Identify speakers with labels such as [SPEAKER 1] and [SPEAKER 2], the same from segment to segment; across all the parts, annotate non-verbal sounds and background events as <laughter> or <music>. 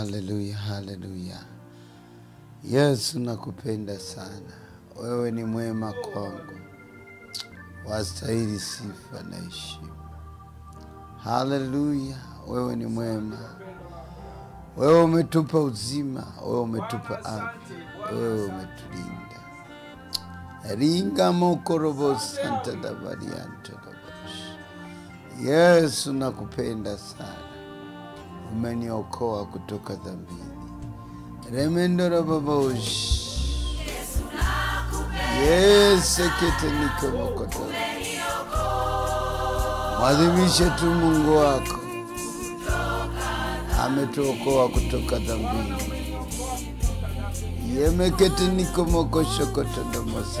[SPEAKER 1] haleluya, haleluya. Yesu, nakupenda sana, wewe ni mwema kwangu, wastahili sifa na heshima. Haleluya, wewe ni mwema, wewe umetupa uzima, wewe umetupa afya, wewe umetulinda. ringa mokorobo santa dabarianto dabosh. Yesu, nakupenda sana, umeniokoa kutoka dhambini. remendora babosh yeseketeniko mokoto mwadhimishe tu Mungu wako. Ametuokoa kutoka dhambini. yemeketeniko mokoshokotodomose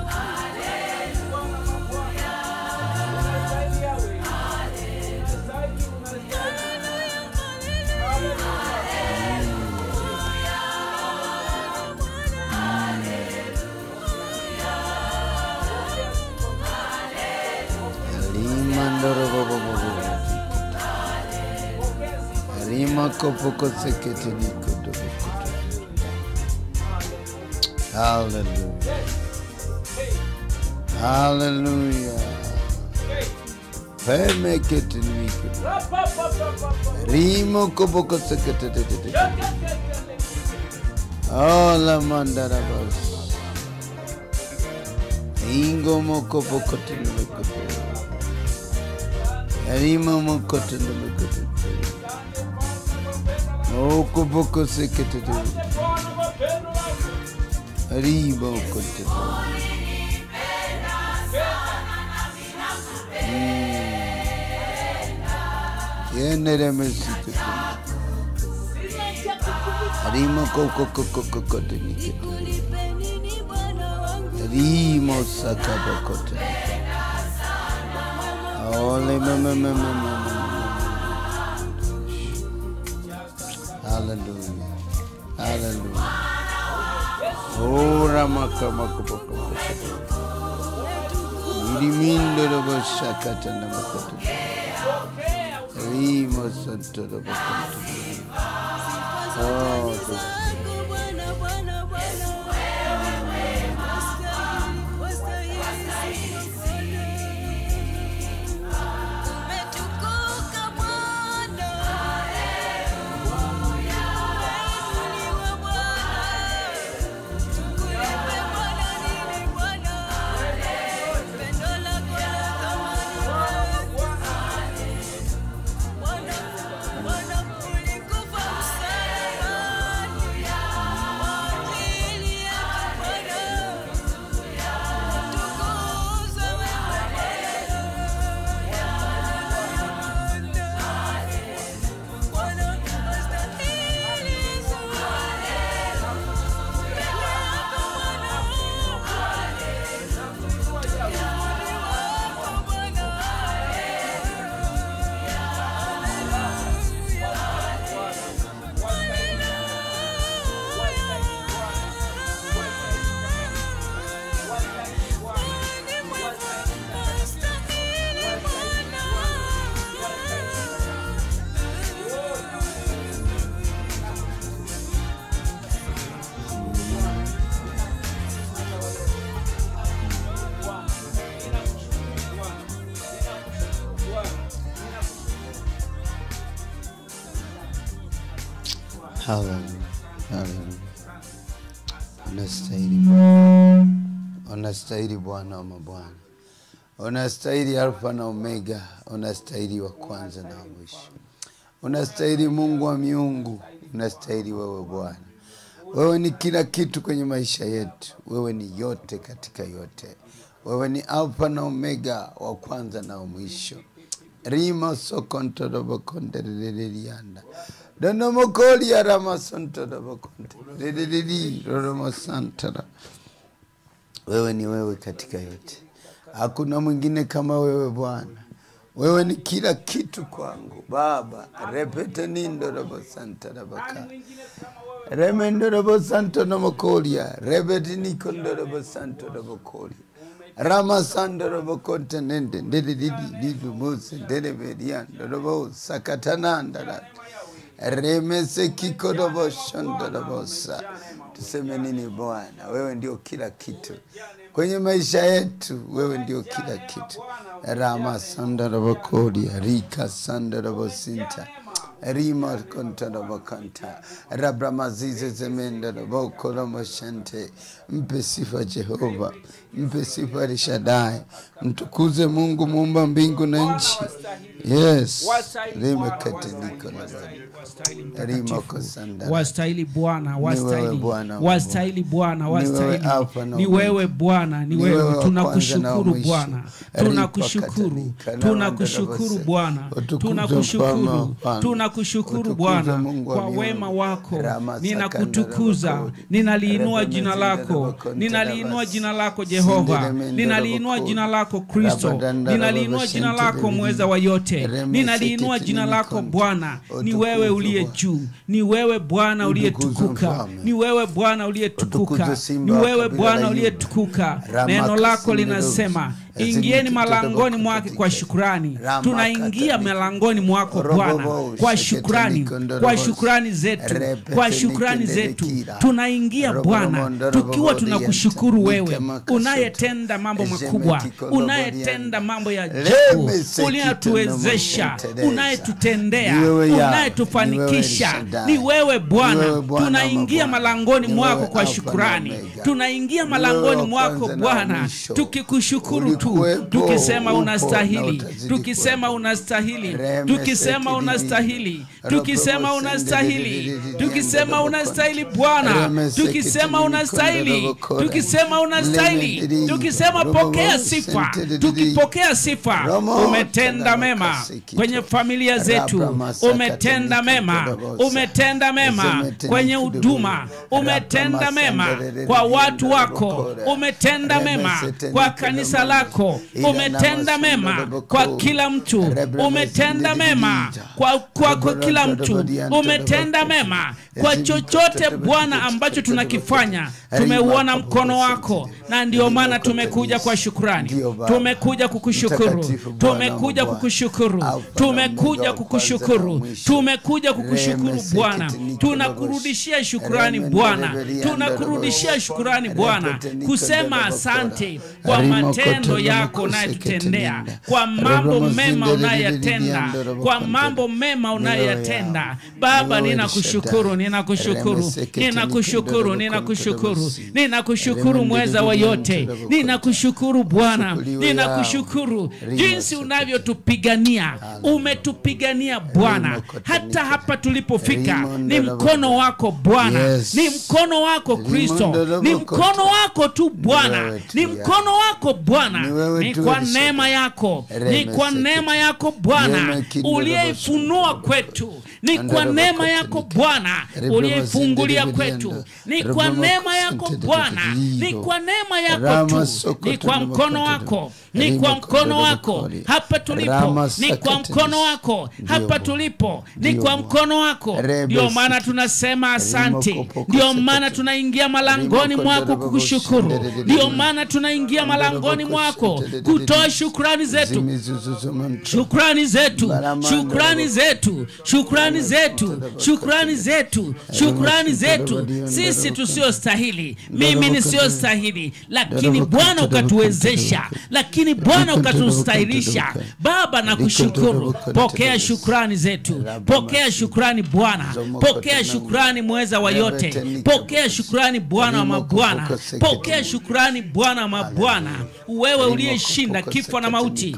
[SPEAKER 1] Hallelujah. Hallelujah. Pemeketiniko. Rimo kopoko sekete. Ola mandarabas. Ingo mokopoko tiniko. Rimo mokotiniko. Okopoko sekete. Ribo kote. Yenere mesite. Rimo koko koko koko nikete. Rimo sakaba kote. Ole mama mama mama. Hallelujah. Santo robo koto. Oh, Haleluya, Hallelujah. Unastahili Bwana, unastahili Bwana wa mabwana, unastahili Alfa na Omega, unastahili wa kwanza na wa mwisho, unastahili Mungu wa miungu, unastahili wewe Bwana. Wewe ni kila kitu kwenye maisha yetu, wewe ni yote katika yote, wewe ni Alfa na Omega, wa kwanza na wa mwisho. rima sokontorobokonderererianda bakonte ramasontorobokonderereri roromasantara wewe ni wewe katika yote, hakuna mwingine kama wewe Bwana. Wewe ni kila kitu kwangu Baba. repete nindorobosantaraboka remendorobosantonomokolia rebetinikondorobosantonomokolia ramasandorobokontenende ndelelililumuse ndelebeliandorobo sakatanandara remesekikodoboshondorobosa tuseme nini Bwana? Wewe ndio kila kitu. Kwenye maisha yetu, wewe ndio kila kitu. rama sandarabokodia rika rikasandorobosinta rima kontarabakanta rabramazize zemendarabokolomashante mpe sifa Jehova, mpe sifa Rishadai, mtukuze Mungu muumba mbingu na nchi. Yes, rimekateliko rimokosandara
[SPEAKER 2] rima Bwana,
[SPEAKER 1] wewe
[SPEAKER 2] wastahili.
[SPEAKER 1] Bwana,
[SPEAKER 2] wastahili Bwana,
[SPEAKER 1] Ni wewe
[SPEAKER 2] wastahili.
[SPEAKER 1] Alfa na
[SPEAKER 2] ni wewe Bwana, ni
[SPEAKER 1] wewe.
[SPEAKER 2] Tunakushukuru. Bwana, tunakushukuru, tunakushukuru. Bwana, tunakushukuru, tunakushukuru
[SPEAKER 1] Utukuzwe
[SPEAKER 2] Bwana kwa wema wako. Ninakutukuza, ninaliinua jina lako, ninaliinua jina lako. Jehova, ninaliinua jina lako Kristo, ninaliinua jina lako mweza wa yote, ninaliinua jina lako. Bwana. Ni wewe uliye juu, ni wewe Bwana uliyetukuka, ni wewe Bwana uliyetukuka, ni wewe Bwana uliyetukuka. Neno lako linasema ingieni malangoni mwake kwa shukrani. Tunaingia malangoni mwako Bwana kwa shukrani, kwa shukrani zetu, kwa shukrani zetu. Tunaingia Bwana tukiwa tunakushukuru wewe unayetenda mambo makubwa, unayetenda mambo ya
[SPEAKER 1] juu
[SPEAKER 2] ajabu,
[SPEAKER 1] sekitono
[SPEAKER 2] unayetutendea,
[SPEAKER 1] Ni
[SPEAKER 2] unayetufanikisha.
[SPEAKER 1] ni wewe
[SPEAKER 2] Bwana, tunaingia malangoni mwako kwa shukrani, tunaingia malangoni mwako Bwana, tukikushukuru tu, tukisema unastahili, tukisema unastahili, tukisema unastahili, tukisema unastahili, tukisema unastahili Bwana, tukisema unastahili, tukisema unastahili, tukisema pokea sifa, tukipokea sifa. Umetenda mema kwenye familia zetu, umetenda mema, umetenda mema kwenye huduma, umetenda mema kwa watu wako, umetenda mema kwa kanisa lako, umetenda mema kwa kila mtu, umetenda mema kwa, kwa, kwa kila mtu, umetenda mema. Kwa chochote Bwana ambacho tunakifanya. Tumeuona mkono wako, na ndio maana tumekuja kwa shukrani, tumekuja kukushukuru, tumekuja kukushukuru, tumekuja kukushukuru, tumekuja kukushukuru Bwana, tunakurudishia shukrani Bwana, tunakurudishia shukrani Bwana, kusema asante kwa matendo yako unayotutendea, kwa mambo mema unayoyatenda, kwa mambo mema unayoyatenda. Baba, ninakushukuru, ninakushukuru, ninakushukuru, ninakushukuru, ninakushukuru mweza wa yote, ninakushukuru Bwana, ninakushukuru. jinsi unavyotupigania. Umetupigania Bwana, hata hapa tulipofika ni mkono wako Bwana, ni mkono wako Kristo, ni mkono wako tu Bwana, ni mkono wako Bwana,
[SPEAKER 1] Ni
[SPEAKER 2] kwa neema yako, ni kwa neema yako Bwana. Uliyeifunua kwetu, ni kwa
[SPEAKER 1] Andalo
[SPEAKER 2] neema yako. Bwana
[SPEAKER 1] uliyefungulia
[SPEAKER 2] kwetu, ni kwa neema yako Bwana, ni kwa neema yako tu, ni kwa mkono wako, ni kwa mkono wako. Hapa tulipo, ni kwa mkono wako. Hapa tulipo, ni kwa mkono wako. Ndio maana tunasema asante, ndio maana tunaingia malangoni mwako kukushukuru, ndio maana tunaingia malangoni mwako. Kutoa shukrani zetu. Shukrani zetu. Shukrani zetu. Shukrani zetu shukrani zetu shukrani zetu. Sisi tusiostahili stahili mimi nisiyostahili lakini bwana ukatuwezesha lakini bwana ukatustahilisha. Baba na kushukuru pokea shukrani zetu pokea shukrani bwana pokea shukrani mweza wa yote pokea shukrani bwana wa mabwana pokea shukrani bwana wa mabwana. Wewe uliyeshinda kifo na mauti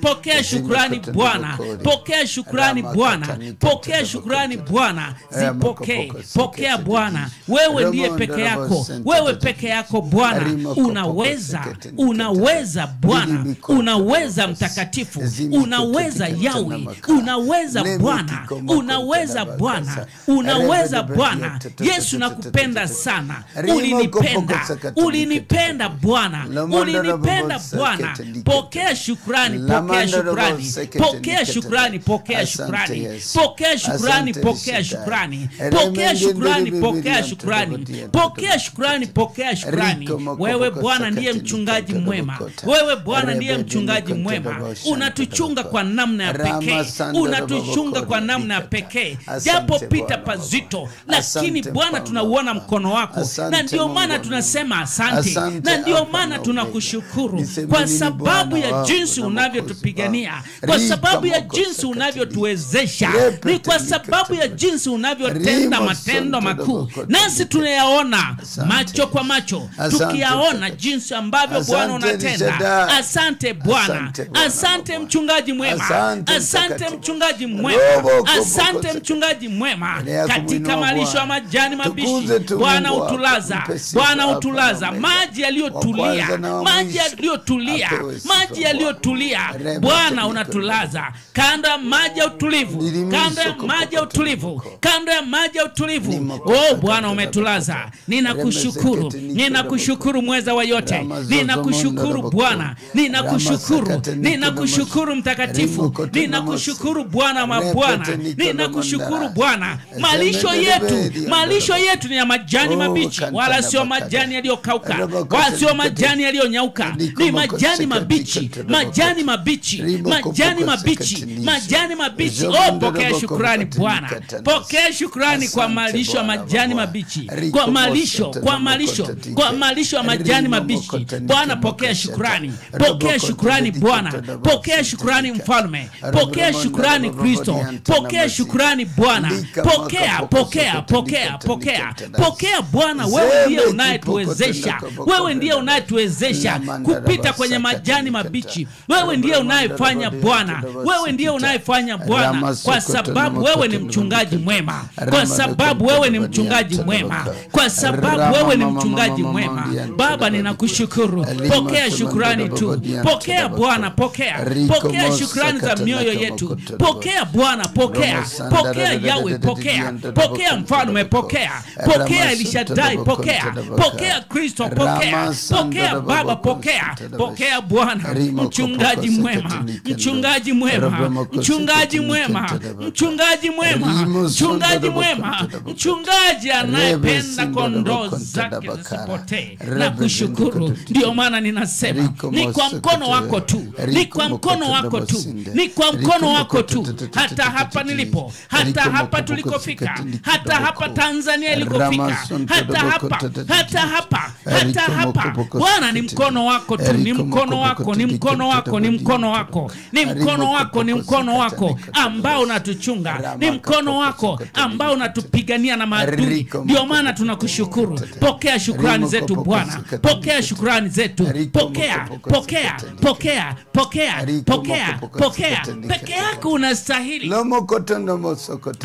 [SPEAKER 2] pokea shukrani bwana pokea shukrani bwana pokea shukrani bwana. Zipokee. Pokea bwana. Wewe ndiye peke yako. wewe peke yako bwana. Unaweza unaweza bwana. Unaweza mtakatifu. unaweza yawi. unaweza bwana. unaweza bwana. unaweza bwana. yesu nakupenda sana. Ulinipenda. ulinipenda bwana. Ulinipenda bwana. pokea shukrani pokea shukrani. pokea shukrani pokea shukrani. Pokea shukrani pokea shukrani. Pokea shukrani pokea shukrani. Pokea shukrani pokea shukrani. Wewe bwana ndiye mchungaji mwema. Wewe bwana ndiye mchungaji mwema. Unatuchunga kwa namna ya pekee. Unatuchunga kwa namna ya pekee. Japo pita pazito. Lakini bwana tunauona mkono wako. Na ndio maana tunasema asante. Na ndio maana tunakushukuru kwa sababu ya jinsi unavyotupigania kwa sababu ya jinsi unavyotuwezesha ni kwa sababu ya jinsi unavyotenda matendo makuu. Nasi tunayaona macho kwa macho. Tukiyaona jinsi ambavyo bwana unatenda. Asante bwana. Asante mchungaji mwema. Asante mchungaji mwema. Asante mchungaji mwema. Katika malisho ya majani mabishi bwana. Utulaza. Bwana utulaza. maji yaliyotulia. Maji yaliyotulia. Maji yaliyotulia. Bwana. Unatulaza. Kanda ya maji ya utulivu. Kando ya maji ya utulivu kando ya maji ya utulivu. Oh bwana umetulaza. ninakushukuru. Ninakushukuru mweza wa yote. Ninakushukuru bwana. Ninakushukuru. Ninakushukuru mtakatifu. Ninakushukuru bwana mabwana ninakushukuru bwana. Malisho yetu malisho yetu ni ya majani mabichi wala sio majani yaliyokauka wala sio majani yaliyonyauka. Ni majani mabichi majani mabichi majani mabichi. Majani mabichi. Oh pokea shukrani bwana. pokea shukrani kwa malisho ya majani mabichi. Kwa malisho kwa malisho kwa malisho ya majani mabichi. bwana pokea shukrani. Pokea shukrani bwana. Pokea shukrani mfalme. Pokea shukrani kristo. Pokea shukrani bwana. Pokea pokea pokea pokea. Pokea bwana wewe ndiye unayetuwezesha wewe ndiye unayetuwezesha kupita kwenye majani mabichi. Wewe ndiye unayefanya bwana. Wewe ndiye unayefanya bwana. Kwa sababu wewe ni mchungaji mwema kwa sababu wewe ni mchungaji mwema kwa sababu wewe ni mchungaji mwema baba ninakushukuru pokea shukrani tu pokea bwana pokea pokea shukrani za mioyo yetu pokea bwana pokea pokea yawe pokea pokea mfalme pokea pokea elishadai pokea pokea kristo pokea pokea baba pokea pokea bwana mchungaji mwema mchungaji mwema mchungaji mwema mchungaji mwema mchungaji mwema mchungaji mwema mchungaji anayependa kondoo zake zisipotee. Na kushukuru ndio maana ninasema ni kwa mkono wako tu ni kwa mkono wako tu ni kwa mkono wako tu. Hata hapa nilipo hata hapa tulikofika hata hapa tanzania ilikofika hata hapa hata hapa hata hapa. Bwana ni mkono wako tu ni mkono wako ni mkono wako ni mkono wako ni mkono wako ni mkono wako ambao unatuchunga ni mkono wako ambao unatupigania na maadui. Ndio maana tunakushukuru pokea shukrani zetu bwana. Pokea shukrani zetu. Pokea pokea pokea pokea pokea pokea. Peke yako unastahili.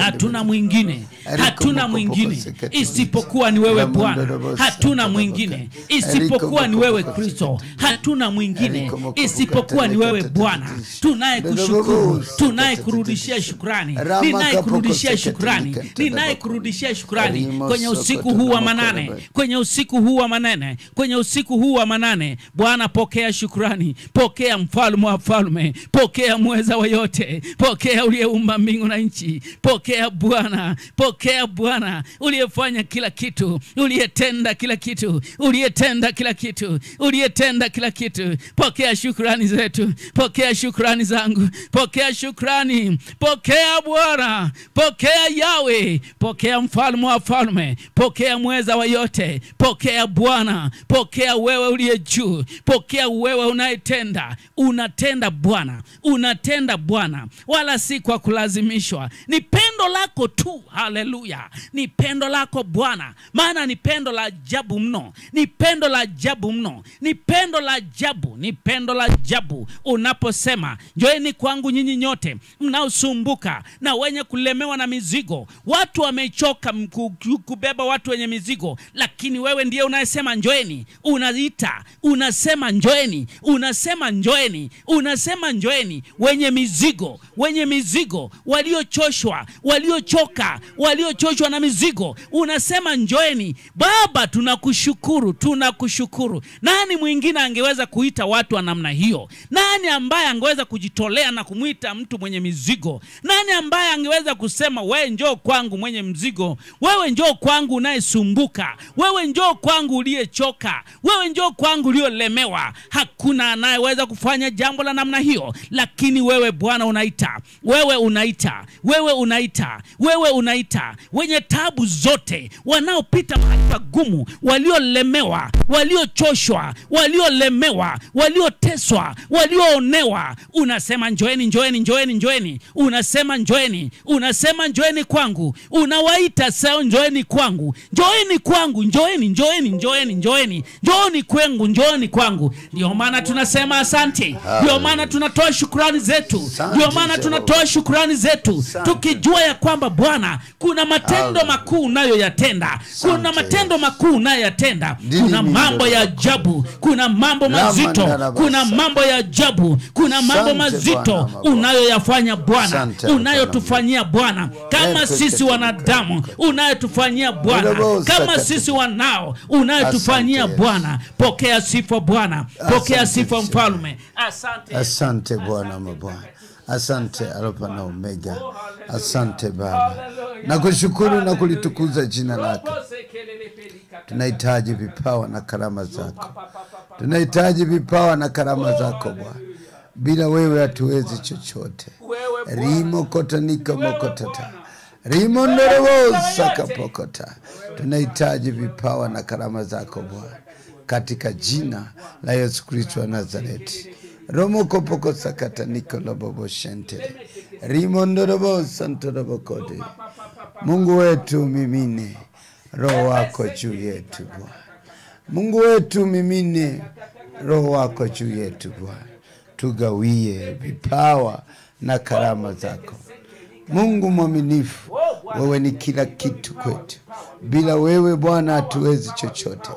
[SPEAKER 2] Hatuna mwingine. Hatuna mwingine. Isipokuwa ni wewe bwana. hatuna mwingine. isipokuwa ni wewe kristo. Hatuna mwingine. Isipokuwa ni wewe bwana. Tunaye kushukuru, tunaye kurudishia shukrani ninayekurudishia shukrani. ninayekurudishia shukrani. kwenye usiku huu wa manane. Kwenye usiku huu wa manane. Kwenye usiku huu wa manane. Bwana pokea shukrani. Pokea mfalme wa falme. Pokea mweza wa yote. Pokea uliyeumba mbingu na nchi. Pokea bwana. Pokea bwana. Uliyefanya kila kitu. Uliyetenda kila kitu. Uliyetenda kila kitu. Uliyetenda kila kitu. Pokea shukrani zetu. Pokea shukrani zangu. Pokea shukrani. Pokea bwana pokea yawe pokea mfalme wa falme pokea mweza wa yote pokea bwana pokea wewe uliye juu pokea wewe unayetenda unatenda bwana unatenda bwana wala si kwa kulazimishwa. Ni pendo lako tu haleluya. Ni pendo lako bwana maana ni pendo la ajabu mno ni pendo la ajabu mno ni pendo la ajabu ni pendo la ajabu. Unaposema njoeni kwangu nyinyi nyote mnaosumbuka na wenye kulemewa na mizigo. Watu wamechoka kubeba watu wenye mizigo lakini wewe ndiye unayesema njoeni unaita unasema njoeni unasema njoeni unasema njoeni. Wenye mizigo wenye mizigo waliochoshwa waliochoka waliochoshwa na mizigo unasema njoeni. Baba tunakushukuru tunakushukuru. Nani mwingine angeweza kuita watu wa namna hiyo? Nani ambaye angeweza kujitolea na kumwita mtu mwenye mizigo? Nani ambaye angeweza kusema wewe njoo kwangu mwenye mzigo. Wewe njoo kwangu unayesumbuka. Wewe njoo kwangu uliyechoka. Wewe njoo kwangu uliyolemewa. hakuna anayeweza kufanya jambo la namna hiyo. Lakini wewe bwana unaita. Wewe unaita. Wewe unaita. Wewe unaita. Wenye tabu zote wanaopita mahali pagumu waliolemewa waliochoshwa waliolemewa walioteswa walioonewa. Unasema njoeni njoeni njoeni njoeni. Unasema njoeni unasema njoeni kwangu. Unawaita sao njoeni kwangu. Njoeni kwangu. Njoeni njoeni njoeni njoeni. Njooni kwangu njooni kwangu. Ndio maana tunasema asante. Ndio maana tunatoa shukrani zetu. Ndio maana tunatoa shukrani zetu. Tukijua ya kwamba bwana kuna matendo makuu unayoyatenda. Kuna matendo makuu unayoyatenda kuna mambo ya ajabu. Kuna mambo mazito. kuna mambo ya ajabu. Kuna mambo mazito unayoyafanya bwana.
[SPEAKER 1] Asante,
[SPEAKER 2] unayotufanyia bwana. Kama sisi wanadamu unayetufanyia bwana. Kama sisi wanao unayotufanyia bwana. pokea sifa bwana. Pokea sifa
[SPEAKER 1] mfalume
[SPEAKER 2] mfalme. Asante.
[SPEAKER 1] Asante bwana mabwana asante alfa na omega. Asante baba. Na kushukuru na kulitukuza jina lako. tunahitaji vipawa na karama zako. tunahitaji vipawa na karama zako bwana bila wewe hatuwezi chochote. Rimo kotanika mokotata rimo ndorowosakapokota tunahitaji vipawa na karama zako bwana. Katika jina la yesu kristo wa nazareti. Romokopokosakatanikoloboboshentele rimondorobosantorobokote mungu wetu mimine roho wako juu yetu bwana. Mungu wetu mimine roho wako juu yetu bwana tugawie vipawa na karama zako. Mungu mwaminifu wewe ni kila kitu kwetu. Bila wewe bwana hatuwezi chochote.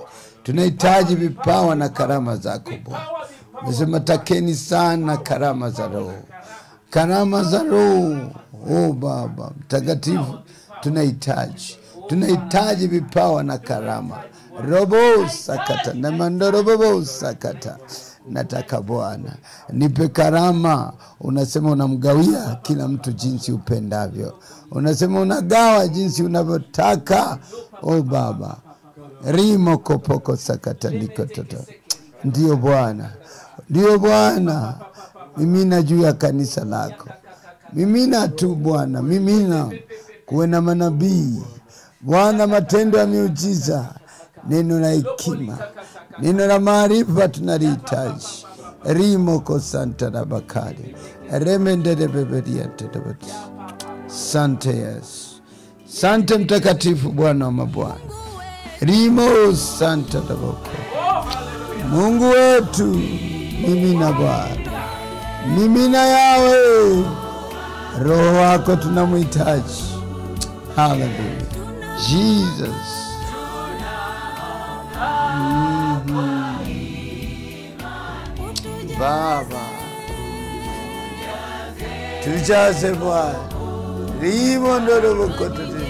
[SPEAKER 1] Tunahitaji vipawa na karama zako bwana. Umesema takeni sana karama za roho. Karama za roho o baba mtakatifu tunahitaji. Tunahitaji vipawa na karama. Robo sakata na mandorobobo sakata nataka bwana. Nipe karama. Unasema unamgawia kila mtu jinsi upendavyo. Unasema unagawa jinsi unavyotaka. O baba rimo kopoko sakatandiko toto. ndiyo bwana. Ndio bwana. Mimina juu ya kanisa lako. Mimina tu bwana. Mimina kuwe na manabii. Bwana matendo ya miujiza. Neno la hekima neno la maarifa tunalihitaji. Rimo kosanta na bakari remenderebeberiatedebet sante yesu. Sante mtakatifu bwana wa mabwana. Rimo santa daboko mungu wetu mimi na bwana. Mimina yawe. Roho wako tunamhitaji. Haleluya jesus baba. Tujaze bwana. Rimo ndorobokotote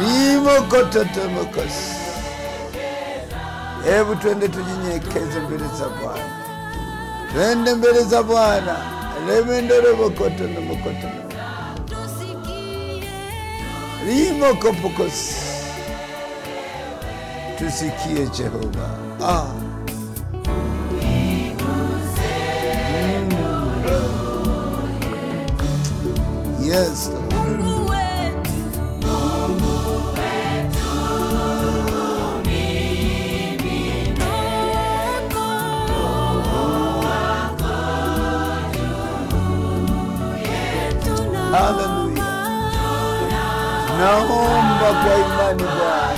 [SPEAKER 1] rimo kototomokosi hebu twende tujinyekeze mbele za bwana. Twende mbele za bwana. Remendorobokotonomokotono rimo kopokosi tusikie jehova. Ah. Yes, Lord. Hallelujah. Naomba kwa imani Bwana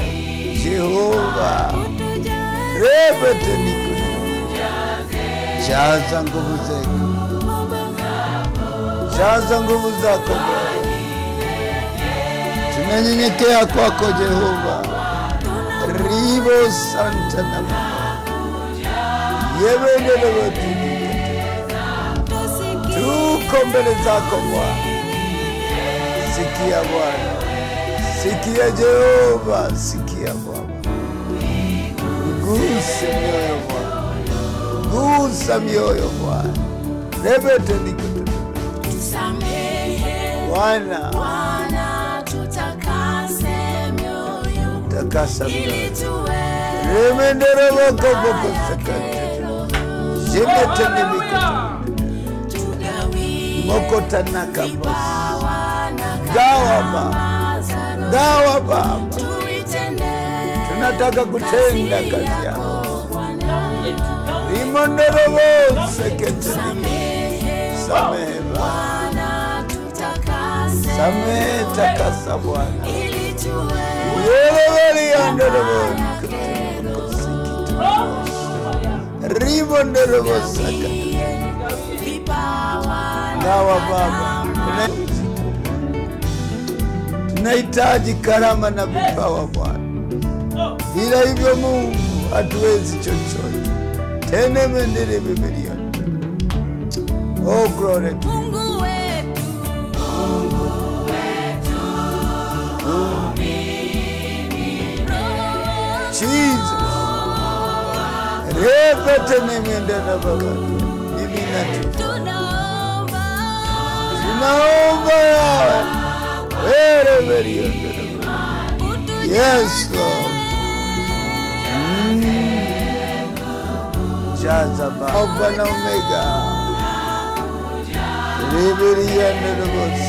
[SPEAKER 1] Jehova, revete nikujaza nguvu zetu jaza nguvu zako. Tunanyenyekea kwako Jehova, rivo santa na yewendelewetujikete tuko mbele zako Bwana. Sikia Bwana, sikia Jehova, sikia Bwana, guse mioyo Bwana, gusa mioyo Bwana, rebete
[SPEAKER 3] Tusamehe.
[SPEAKER 1] Bwana,
[SPEAKER 3] Bwana, tutakase mioyo.
[SPEAKER 1] Takasa
[SPEAKER 3] ili
[SPEAKER 1] gawa Baba, gawa Baba, tunataka kutenda kazi yako
[SPEAKER 3] samehe
[SPEAKER 1] samehe Baba. Samehe takasa Bwana.
[SPEAKER 3] ribo tuwe
[SPEAKER 1] rivonderevosaka ngawa Baba, tunahitaji karama na vipawa Bwana, bila hivyo Mungu hatuwezi chochote. tene mendele Biblia. Oh, glory to Jesus. Repete nemendele Baba. Mimi na tu.
[SPEAKER 3] tunaomba
[SPEAKER 1] Tunaomba yawe. Wewe Biblia. Yes, Lord. Mm. Jaza Baba. Alpha na Omega. Biblia ndio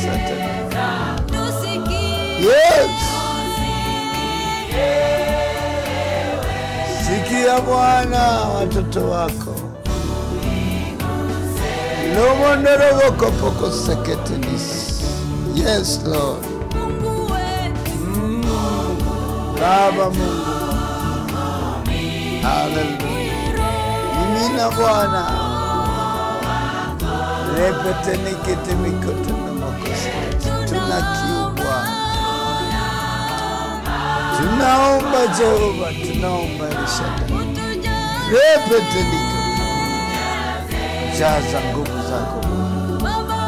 [SPEAKER 1] Satan.
[SPEAKER 3] tusikie
[SPEAKER 1] Yes. Sikia Bwana watoto wako lomonderevokopoko seketenis. Yes, Lord. Mm. Baba Mungu. Haleluya. Mimina Bwana. Repete nikete mikoto na makosa. Tuna Tunaomba Jehova, tunaomba Elishadai. Repete nikete. Jaza nguvu zako Bwana.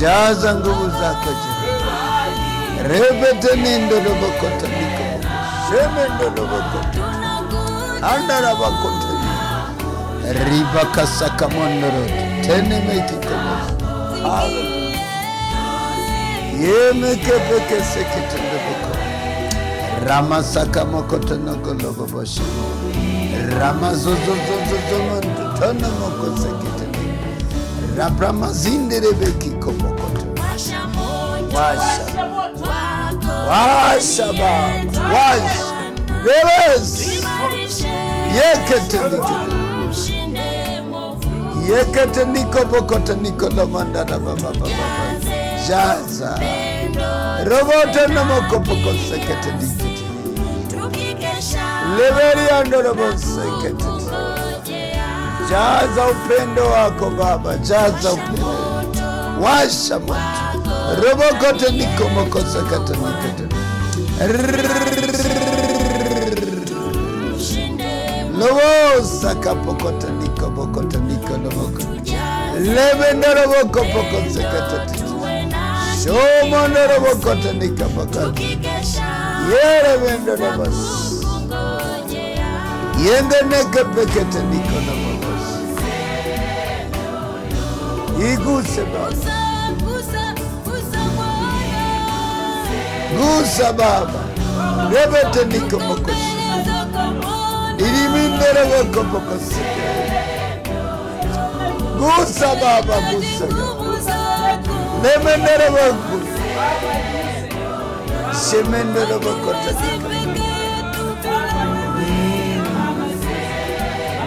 [SPEAKER 1] Jaza nguvu zako Jehova. Repete nindo lobokota niko. Sheme ndo lobokota. Andara sekete loboko. Rama saka mokoto noko loboboshe. Rama zozo zozo zozo tono moko sekete. Rabrama zindere beki komokoto.
[SPEAKER 3] washa
[SPEAKER 1] Washa. baba. Washa. Yekete niko. bokote niko lomandana. Jaza. Robote sekete.
[SPEAKER 3] Tukikesha
[SPEAKER 1] Leveri ando robo sekete.
[SPEAKER 3] ngojea
[SPEAKER 1] Jaza upendo wako baba. Jaza upendo. Washa moto. Robokote niko moko sekete nikiti.
[SPEAKER 3] mshinde
[SPEAKER 1] Lobo saka pokote niko bokote niko lomoko. Levendoro boko poko sekete.
[SPEAKER 3] tuwe na
[SPEAKER 1] Shomondoro bokote nika bokote.
[SPEAKER 3] tukikesha
[SPEAKER 1] Yere vendoro bas.
[SPEAKER 3] ngojea
[SPEAKER 1] Yenge neke pekete niko na bos. Iguse baba.
[SPEAKER 3] gusa
[SPEAKER 1] baba. Rebete niko boko. Gusa baba gusa. Bokote nika.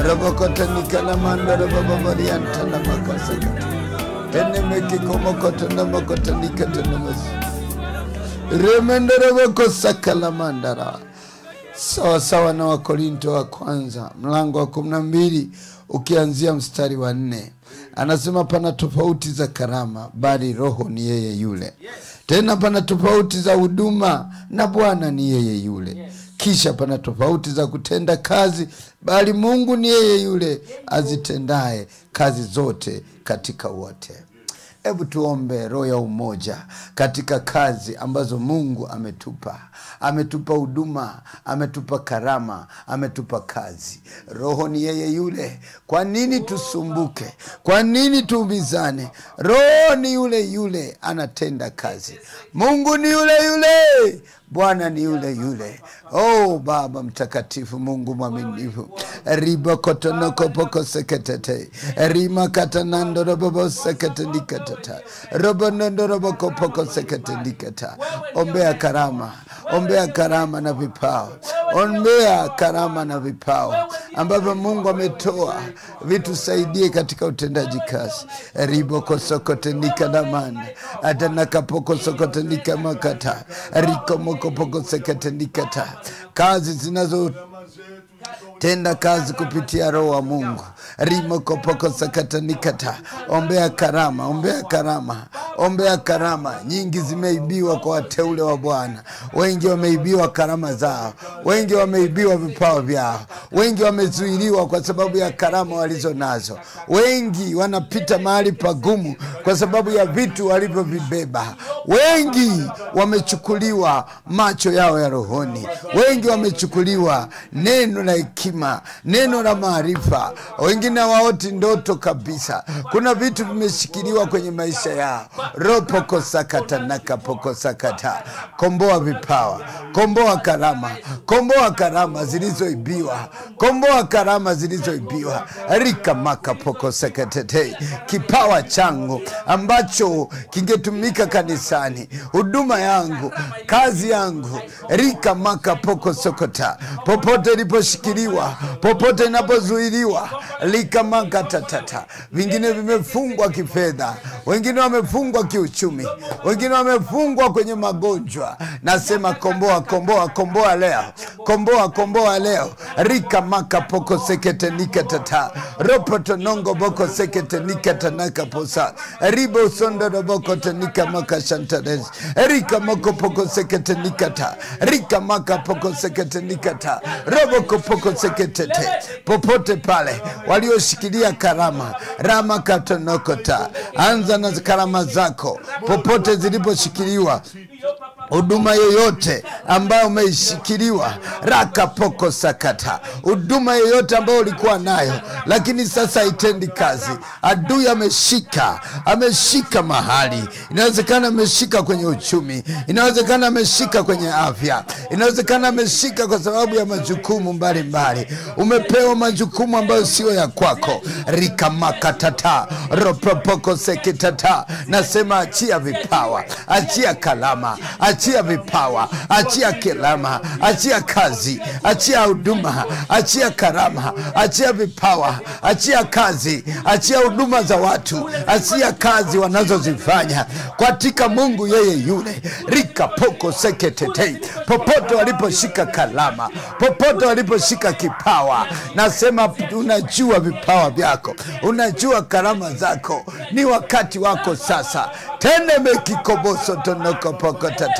[SPEAKER 1] rebetenikobokosi rebenderevoseketenikete lemetenokoromashanderebo donomokolovo makalabana orimosandaramandorovokopokosakete robokotenikalamandorovavavariantanamakasakete tenemekikomokotonomokotoniketenemasi remenderevokosakalamaandara sawasawa na wakorinto wa kwanza mlango wa kumi na mbili ukianzia mstari wa nne. Anasema pana tofauti za karama bali roho ni yeye yule. Tena pana tofauti za huduma na bwana ni yeye yule kisha pana tofauti za kutenda kazi bali mungu ni yeye yule azitendaye kazi zote katika wote. Hebu tuombe roho ya umoja katika kazi ambazo mungu ametupa. Ametupa huduma ametupa karama ametupa kazi. Roho ni yeye yule. Kwa nini tusumbuke? Kwa nini tuumizane? Roho ni yule yule anatenda kazi. Mungu ni yule yule. Bwana ni yule yule oh baba mtakatifu mungu mwaminifu. Ribokotonokopokoseketete rimakatanandoroboboseketendikatata robonondorobokopokoseketendikata ombea karama ombea karama na vipawa ombea karama na vipawa ambavyo mungu ametoa vitusaidie katika utendaji kazi. Ribokosokotenikadamana atanakapokosokotenikamakata rikomokopokoseketendikata kazi zinazo tenda kazi kupitia roho wa mungu. Rimo rimokopokosakatanikata ombea karama ombea karama ombea karama. Nyingi zimeibiwa kwa wateule wa bwana. Wengi wameibiwa karama zao. Wengi wameibiwa vipawa vyao. Wengi wamezuiliwa kwa sababu ya karama walizo nazo. Wengi wanapita mahali pagumu kwa sababu ya vitu walivyovibeba. Wengi wamechukuliwa macho yao ya rohoni. Wengi wamechukuliwa neno la hekima neno la maarifa. Wengine waoti ndoto kabisa. Kuna vitu vimeshikiliwa kwenye maisha yao ropokosakata nakapokosakata komboa vipawa komboa karama komboa karama zilizoibiwa komboa karama zilizoibiwa. Rikamakapokoseketete kipawa changu ambacho kingetumika kanisani huduma yangu kazi yangu. Rikamakapokosokota popote iliposhikiliwa popote inapozuiliwa likamakatatata vingine vimefungwa kifedha wengine wamefungwa kiuchumi wengine wamefungwa kwenye magonjwa. Nasema komboa komboa komboa leo komboa komboa leo. Rikamaka poko sekete rikamakapokoseketenikatata ropotonongo nikata ribosondorobokotenikamakashantares rikamokopokoseketenikata rikamakapokoseketenikata robokopokoseketete popote pale walioshikilia karama rama katonokota, anza na karama zako popote ziliposhikiliwa huduma yoyote ambayo umeishikiliwa raka poko sakata. Huduma yoyote ambayo ulikuwa nayo lakini sasa haitendi kazi. Adui ameshika ameshika mahali. Inawezekana ameshika kwenye uchumi inawezekana ameshika kwenye afya inawezekana ameshika kwa sababu ya majukumu mbalimbali. Umepewa majukumu ambayo sio ya kwako. Rikamakatata ropropoko sekitata nasema achia vipawa achia kalama achia vipawa achia kilama achia kazi achia huduma achia karama achia vipawa achia kazi achia huduma za watu achia kazi wanazozifanya. Katika mungu yeye yule rika poko seketetei popote waliposhika kalama popote waliposhika kipawa nasema unajua vipawa vyako unajua karama zako. Ni wakati wako sasa. Tenemekikobosotonokopokotata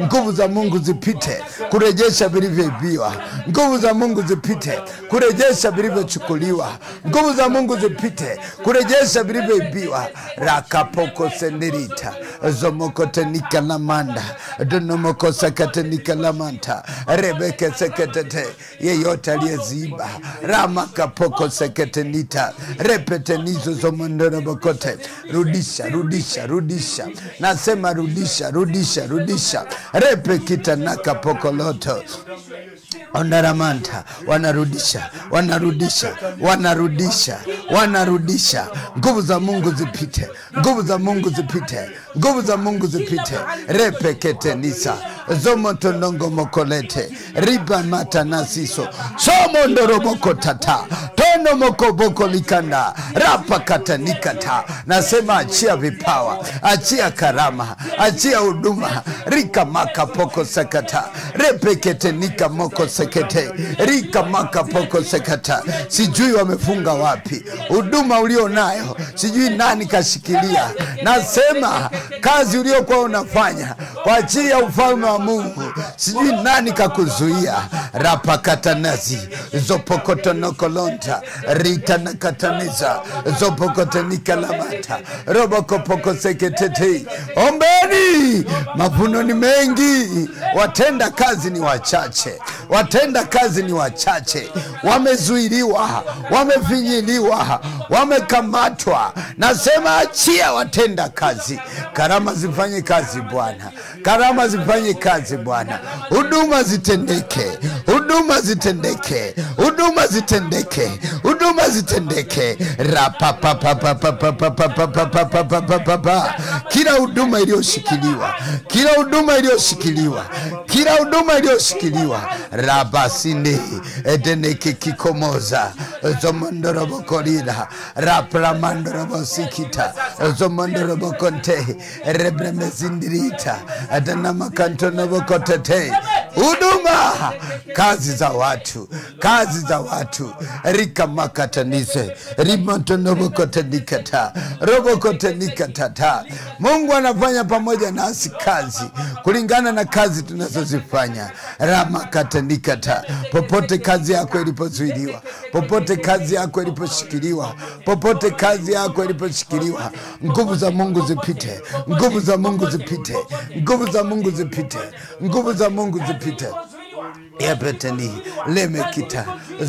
[SPEAKER 1] nguvu nguvu za mungu zipite kurejesha vilivyoibiwa. Nguvu za mungu zipite kurejesha vilivyochukuliwa. Nguvu za mungu zipite kurejesha vilivyoibiwa. Rakapoko senderita zomokotenika lamanda donomokosakatenika lamanta rebeke seketete yeyote aliyeziba ramakapoko seketenita repetenizo zomondorobokote. Rudisha rudisha rudisha. Nasema rudisha rudisha rudisha repekitanaka pokoloto. Ondaramanta wanarudisha wanarudisha wanarudisha wanarudisha. Nguvu za mungu zipite nguvu za mungu zipite nguvu za mungu zipite. Repeketenisa zomotondongomokolete ribamatanaziso rapa kata nikata, nasema achia vipawa achia karama achia huduma. Rikamakapoko sekata repeketenika moko sekete. Rikamaka poko sekata sijui wamefunga wapi. Huduma ulionayo, sijui nani kashikilia. Nasema kazi uliokuwa unafanya kwa ajili ya ufalme wa mungu. Sijui nani kakuzuia. Rapakatanazi zopokotonokolonta ritanakataniza zopokotenikalamata robokopokoseketete. Ombeni! Mavuno ni mengi. Watenda kazi ni wachache. Watenda kazi ni wachache. Wamezuiliwa wamefinyiliwa wamekamatwa. Nasema achia watenda kazi. Karama zifanye kazi bwana karama zifanye kazi bwana huduma zitendeke huduma zitendeke huduma zitendeke huduma zitendeke rapapapapapapapapapapapapapapa kila huduma iliyoshikiliwa kila huduma iliyoshikiliwa kila huduma iliyoshikiliwa rabasinde edeneke kikomoza zomondorobokolila rapramandorobosikita zomondorobokonte rebremezindirita adanamakantonobokotete huduma kazi za watu kazi za watu. Rikamakatanize rimontonobokotenikata rovokotenikatata mungu anafanya pamoja nasi kazi kulingana na kazi tunazozifanya. Ramakatanikata popote kazi yako ilipozuiliwa popote kazi yako iliposhikiliwa popote kazi yako iliposhikiliwa. Nguvu za mungu zipite nguvu za mungu zipite nguvu za mungu zipite. Nguvu za mungu zipite. Yapeteni lemekita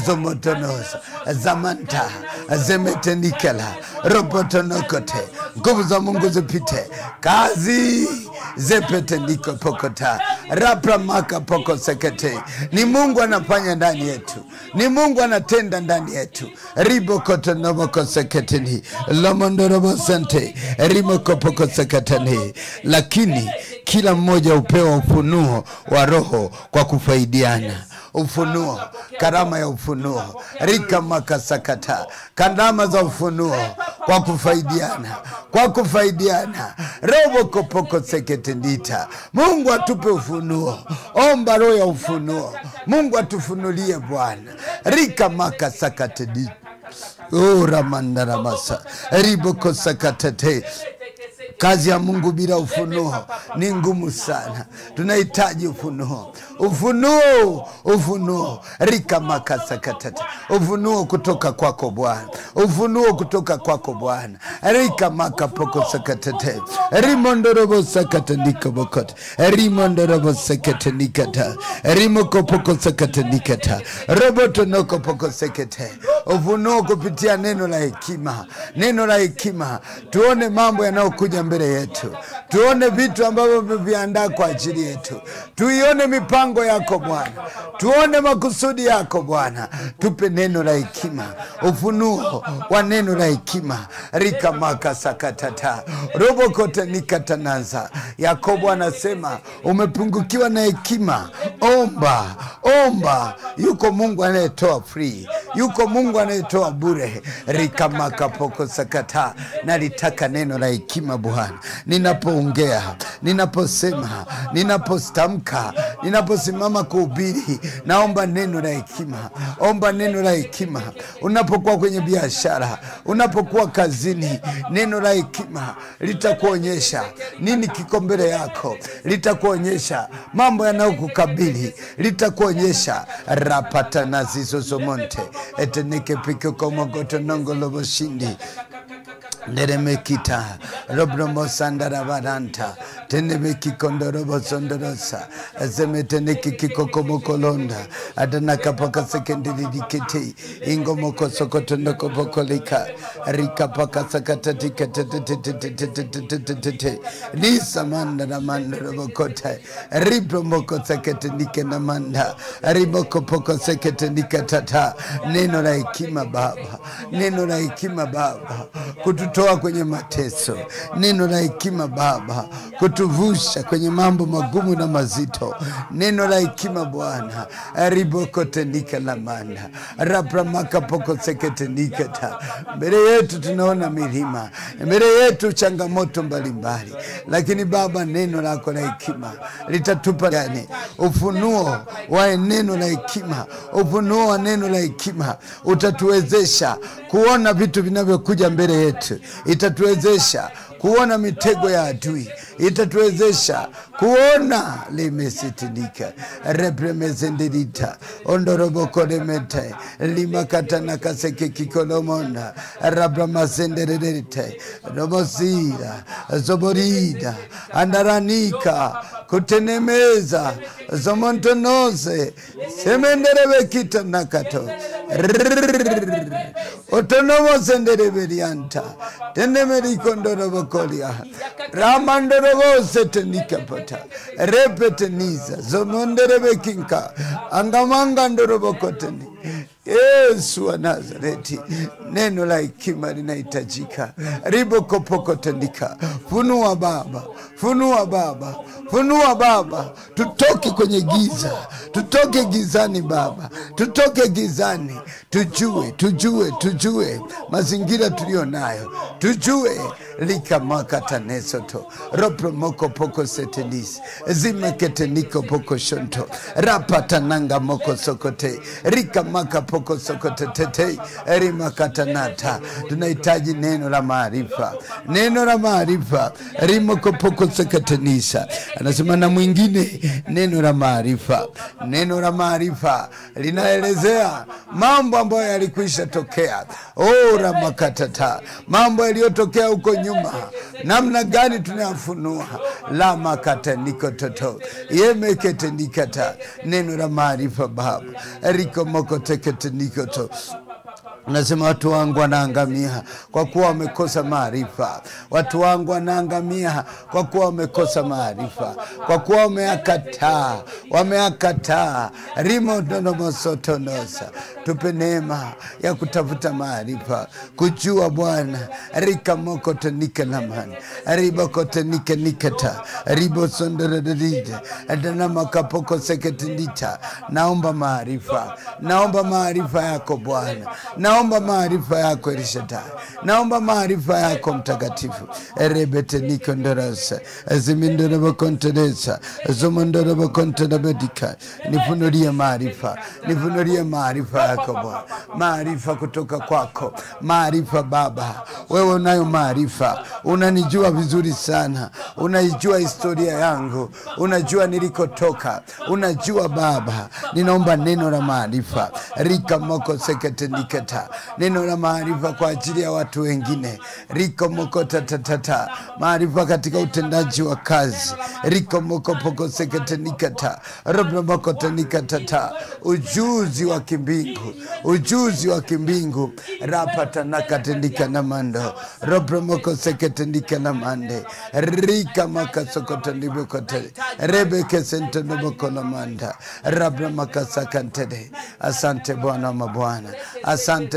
[SPEAKER 1] zomotonos zamanta zemetenikela robotonokote. Nguvu za mungu zipite. Kazi zepeteniko pokota rapramaka poko sekete ni mungu anafanya ndani yetu. Ni mungu anatenda ndani yetu. Ribokotonomoko seketeni lomondorobosente rimokopoko seketeni lakini kila mmoja upewa ufunuo wa roho kwa kufaidiana. Ufunuo. Karama ya ufunuo. Rika makasakata, karama za ufunuo kwa kufaidiana. Kwa kufaidiana. Robokopoko seketendita mungu atupe ufunuo. Omba roho ya ufunuo. Mungu atufunulie bwana. Rika rikamakasakatedita uramandaramasa ribokosakatate kazi ya mungu bila ufunuo ni ngumu sana. Tunahitaji ufunuo ufunuo ufunuo. Rikamakasakatata ufunuo kutoka kwako bwana. Ufunuo kutoka kwako bwana. Rikamakapokosakatate rimondorobosakatanikabokota rimondorobosakatenikata rimokopokosakatenikata robotonokopokosekete ufunuo kupitia neno la hekima. Neno la hekima. Tuone mambo yanayokuja mbele yetu. Tuone vitu ambavyo vimeviandaa kwa ajili yetu. Tuione mipango mipango yako Bwana, tuone makusudi yako Bwana, tupe neno la hekima, ufunuo wa neno la hekima. rikamaka sakatata robokote nikatanaza. Yakobo anasema umepungukiwa na hekima, omba omba. Yuko Mungu anayetoa free, yuko Mungu anayetoa bure. rikamaka poko sakata. Nalitaka neno la hekima Bwana, ninapoongea, ninaposema, ninapostamka, ninaposimama kuhubiri, naomba neno la hekima, omba neno la hekima. Unapokuwa kwenye biashara, unapokuwa kazini, neno la hekima litakuonyesha nini kiko mbele yako, litakuonyesha mambo yanayokukabili, litakuonyesha rapata rapatana zizozomonte eteneke tenebekikondorobosondorosa zemetenekikikokomokolonda adanakapakasekendiririkiti ingomokosokotondokopokolika rikapakasakatatikatete lisamandaramandorobokota ribromokoseketendikenamanda ribokopokoseketenikatata neno Baba, neno Baba, kututoa kwenye mateso, neno la hekima Baba, kutuvusha kwenye mambo magumu na mazito, neno la hekima Bwana, ribokotendika lamanda rapramacapokoseketenikata. Mbele yetu tunaona milima, mbele yetu changamoto mbalimbali, lakini Baba, neno lako la hekima litatupa gani ufunuo wa neno la hekima, ufunuo wa neno la hekima utatuwezesha kuona vitu vinavyokuja mbele yetu, itatuwezesha kuona mitego ya adui, itatuwezesha kuona limesitindika repremezendirita ondorobokolemete limakatanakaseke kikolomona. Rabramasendererete robosira. Zoborida. Andaranika. Kutenemeza. Zomontonose semenderebekita nakato otonomosendereberianta tenemerikondorobokolia ramandorobosetenikapota repeteniza zomonderebekinka angamangandorobokoteni Yesu wa Nazareti, neno la hekima linahitajika. ribokopokotendika funua Baba, funua Baba, funua Baba, tutoke kwenye giza, tutoke gizani Baba, tutoke gizani, tujue, tujue, tujue mazingira tuliyo nayo, tujue likamakatanesoto ropromoko poko setenis zimeketeniko poko shonto. Rapatananga moko sokote rikamaka poko sokote tete rimakatanata. Tunahitaji neno la maarifa, neno la maarifa. Rimoko poko seketenisa. Anasema na mwingine neno la maarifa, neno la maarifa. Linaelezea mambo ambayo yalikwisha tokea, oh ramakatata, mambo yaliyotokea huko nyuma, namna gani tunayafunua? La makataniko toto yemeketenikata neno la maarifa Baba ticket to Nikoto. Nasema watu wangu wanaangamia kwa kuwa wamekosa maarifa. Watu wangu wanaangamia kwa kuwa wamekosa maarifa, kwa kuwa wameakataa, wameakataa. Rimodonomosotonosa. Tupe neema ya kutafuta maarifa, kujua Bwana. Rikamokotonikelamani ribokotonikenikata makapoko danamakapokoseketindita. Naomba maarifa, naomba maarifa yako Bwana, naomba maarifa yako Elishadai, naomba maarifa yako Mtakatifu. erebetenikondorosa zimindorobokonteresa zomondorobokonterabedika nifunulie maarifa, nifunulie maarifa yako Bwana, maarifa kutoka kwako, maarifa Baba. Wewe unayo maarifa, unanijua vizuri sana, unaijua historia yangu, unajua nilikotoka, unajua Baba. Ninaomba neno la maarifa. Rika moko seketeniketa maarifa neno la maarifa kwa ajili ya watu wengine. Riko moko tatatata, maarifa katika utendaji wa kazi. Riko moko poko seketenikata robno moko tenikatata, ujuzi wa kimbingu. Ujuzi wa kimbingu. Rapatanakatendika na mando. Robo moko seketenika na mande. Rika makasokotondimokote maka sakantede asante bwana wa mabwana asante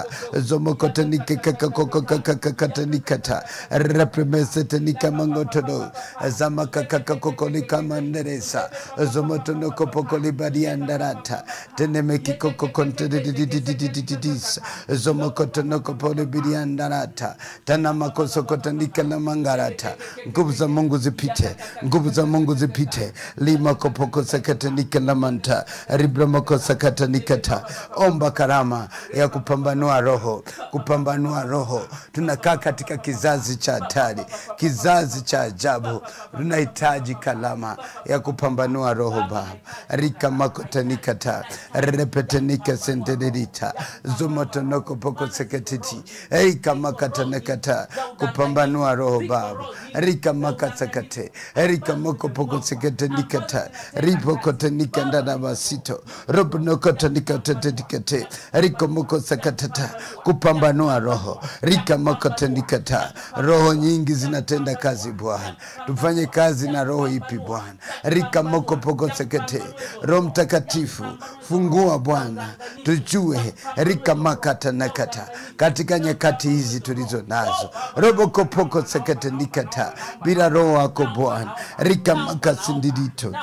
[SPEAKER 1] rikamokopokoseketenikatanas zumekitenikmakatata robromokosokotenikanalamanta otanamangosokopokolia ramantanakapokoseketenikanemisa zomokotenikekakakokokakakanikata repremesetenikamangotolo zamakakakakokolikamanderesa zomotonokopokolibadiandarata tenemekikokokontedididididididis zomokotonokopolibidiandarata tanamakosokotanikamangarata nguvu za mungu zipite. Nguvu za mungu zipite. Limakopokosekatenikanamanta ribramokosakatanikata omba karama ya kupambanua roho kupambanua roho. Tunakaa katika kizazi cha hatari kizazi cha ajabu. Tunahitaji kalama ya kupambanua roho baba. Rika makotanikata repetenika sentenedita zumotonoko poko seketiti. Rika makatanakata kupambanua roho baba. Rika makasakate rika moko rikamakasakate rikamokopokoseketenikata ripokotenikandanamasito robnokotonikatetetikate rikomokosakatata kupambanua roho. Rika rikamokotenikata roho nyingi zinatenda kazi bwana. Tufanye kazi na roho ipi bwana? Rika mokopokosekete. roho mtakatifu fungua bwana. Tujue rika makata nakata. Katika nyakati hizi tulizo nazo. Robokopokoseketenikata bila roho wako bwana. Rikamakasindidito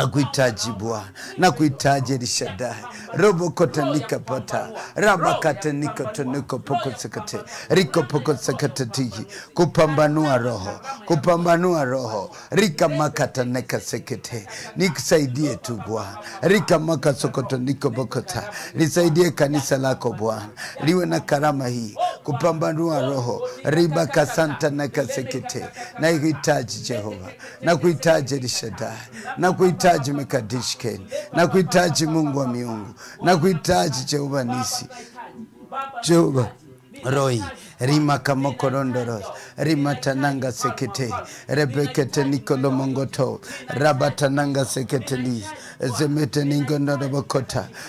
[SPEAKER 1] nakuhitaji bwana. Nakuhitaji elishadai poko sakate tiki, kupambanua roho. Kupambanua roho. Rika makata neka sekete, nikusaidie tu bwana. Rikamakasokotonikopokota lisaidie kanisa lako bwana. Liwe na karama hii. Kupambanua roho. Riba kasanta neka sekete. Nakuhitaji jehova. Nakuhitaji elishadai nakuhitaji mekadishkeni nakuhitaji mungu wa miungu na kuhitaji jehova nisi jehova roi rima kamokorondoros rimatananga sekete rebekete nikolomongoto rabatananga seketelis zemeteningondorobokota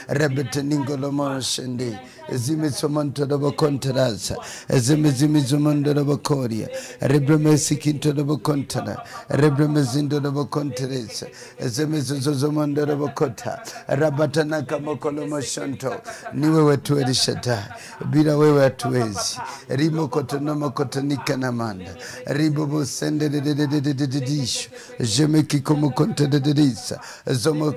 [SPEAKER 1] rebeteningolomoshende zimisomontorobokontarasa zimizimizomondorobokoria rebremesikintorobokontara rebremezindorobokonteresa zemizozozomondorobokota rabatanakamokolomoshanto ni wewe tu elishadai bila wewe hatuwezi rimokotonomokotonikanamanda ribobosenderedededededisho jemekikomokontedededisa zomokontenenikandabakaranda rebremezendededededededisho zomokotondokobokosenteres rabramasandana makata robokotonikata hizo karama ni za muhimu kwetu hivyo vipawa ni vya muhimu kwetu ramakapokoseketenina robromoseketenikanomasondorobokota ramantonomokolemeti remendorobokotanikapakasata asante bwana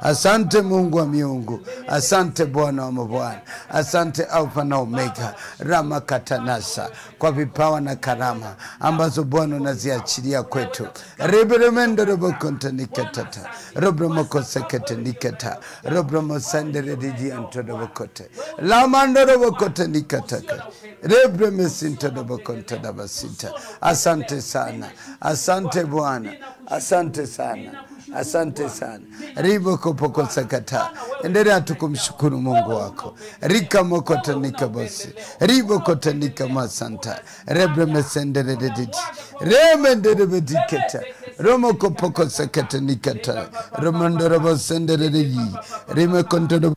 [SPEAKER 1] asante mungu wa miungu. Asante bwana wa mabwana. Asante alfa na omega. Rama Katanasa, kwa vipawa na karama ambazo bwana unaziachilia kwetu. Riberemendorobokontanikatata robromokoseketenikata robromosanderedidiantorobokote lamandorobokotenikataka dabasita. asante sana. Asante bwana. Asante sana asante sana. Ribokopokosakata endelea tukumshukuru mungu wako. Rikamokotanika bosi. Ribokotanika masanta. Rebremesenderedediti remenderebediketa romokopokosakatenikata romondorobosenderereyi rimekontoro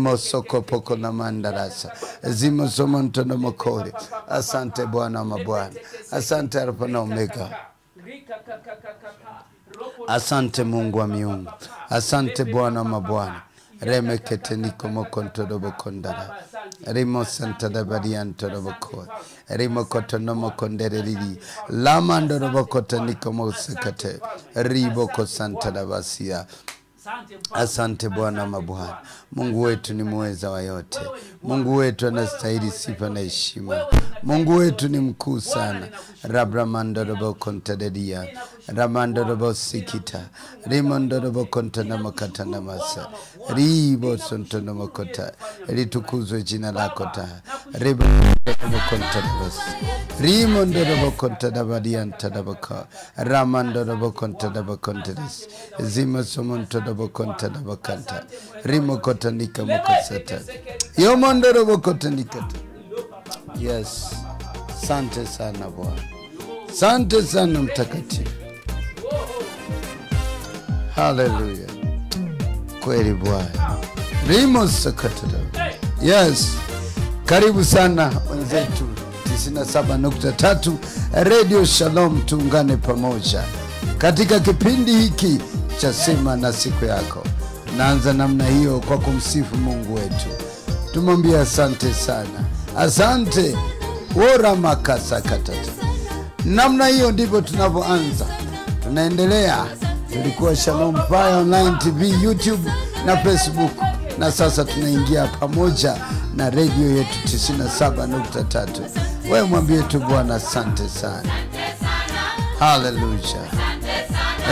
[SPEAKER 1] rimo sokopoko na mandarasa. Zimo somontono mokore asante bwana wa mabwana. Asante alfa na omega. Asante mungu wa miungu. Asante bwana wa mabwana. Remeketenikomokontodobokondara mokontodobokondara rimo santadabariantodoboko rimo Asante Bwana. Mabwana, Mungu wetu ni muweza wa yote. Mungu wetu anastahili sifa na heshima. Mungu wetu ni mkuu sana. rabramandorobo kontadedia ramandorobo sikita. Rimondorobo kontanamakatana namasa ribo sontonomokota litukuzwe jina lako ta ribondorobokontanabas rimondorobokontadabadiantadabaka ramandorobokontadabakonteres zimasomontodobokotadabakanta yomondorobo kotanikata yes. Sante sana bwana. Sante sana mtakatifu haleluya kweli bwana. Limo sakatada. yes. Karibu sana wenzetu 97.3 radio shalom tuungane pamoja. Katika kipindi hiki cha sema na siku yako naanza namna hiyo kwa kumsifu mungu wetu. Tumwambie asante sana. Asante. Woramakasakatata namna hiyo ndivyo tunavyoanza. Tunaendelea tulikuwa shalom Fire online tv youtube na facebook. Na sasa tunaingia pamoja na redio yetu 97.3 wewe mwambie tu bwana asante sana. Haleluya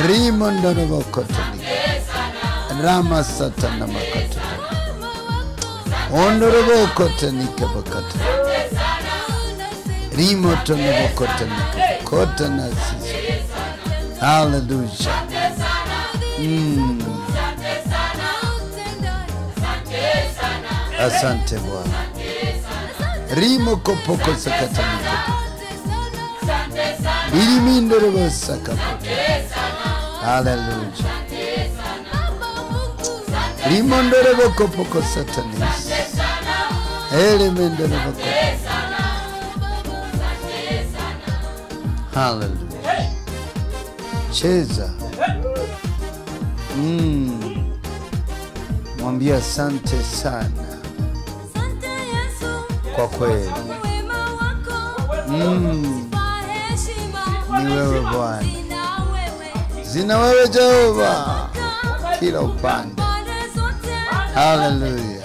[SPEAKER 1] rimondorovokotonika rama satana makata ondorovokotonika bakata rimotonovokotonika kota na sisi. Haleluya mm. asante bwana. Rimokopoko sakatanika irimindorevosakapoto haleluya rimondorevokopoko satanis elemendorevoko haleluya cheza mm. mwambie asante sana. Kwa kweli. Mm. ni wewe bwana. Zina wewe jehova. Kila upande. Haleluya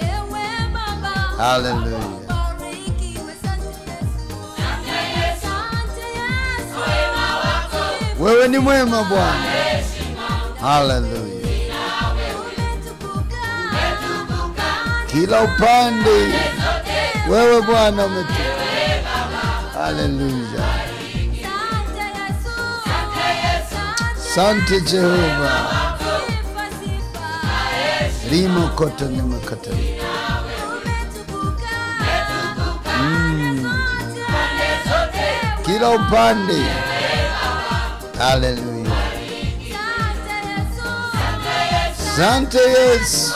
[SPEAKER 1] haleluya wewe ni mwema bwana. Haleluya kila upande wewe bwana umetukuka haleluya sante jehova. Limo kote nimekatali mm. kila upande haleluya sante yesu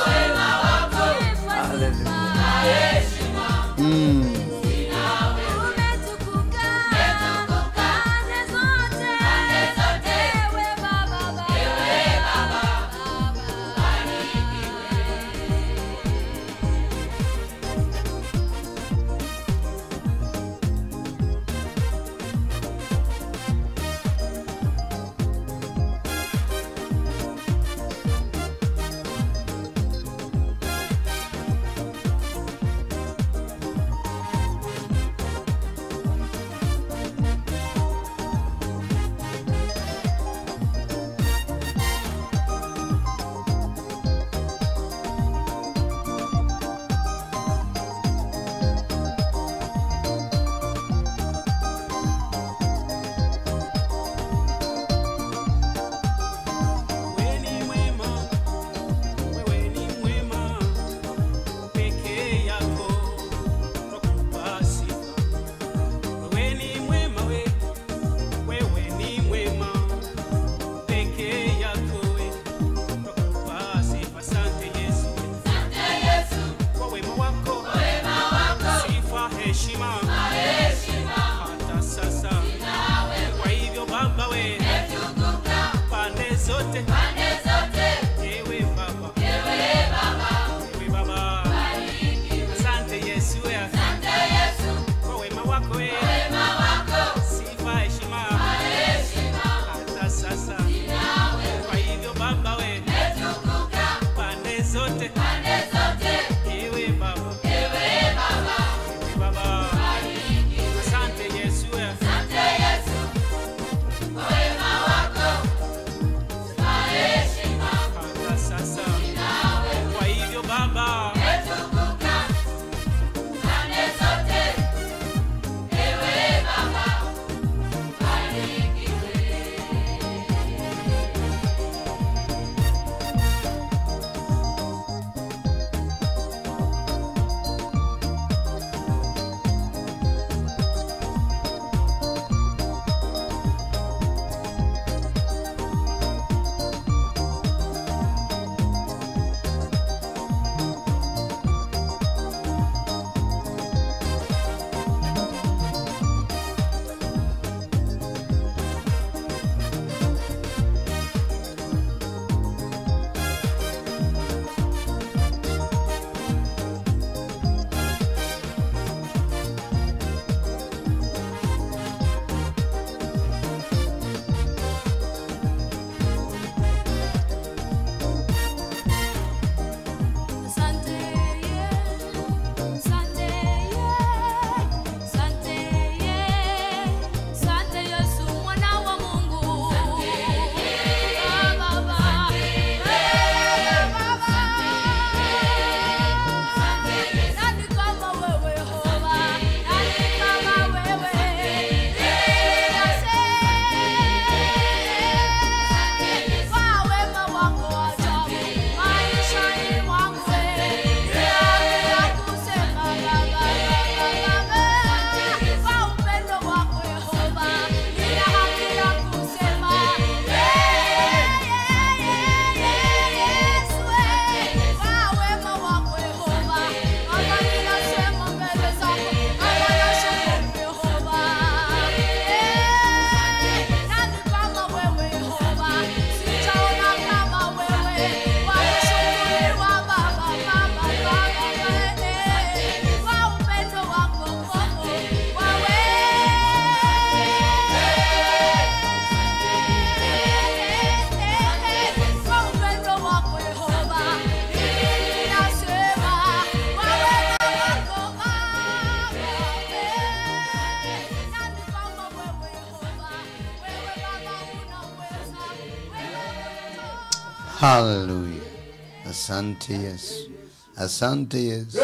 [SPEAKER 4] asante yesu. Asante yesu.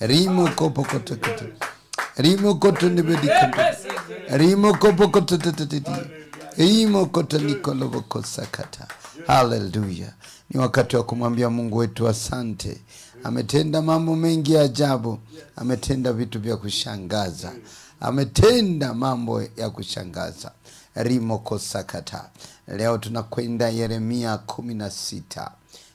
[SPEAKER 1] Rimo kote. rimo kotonibedikoto rimo kote rimo kotonikolobokosakata haleluya ni wakati wa kumwambia mungu wetu asante. Ametenda mambo mengi ya ajabu. Ametenda vitu vya kushangaza. Ametenda mambo ya kushangaza. Rimo kosakata. leo tunakwenda yeremia kumi na sita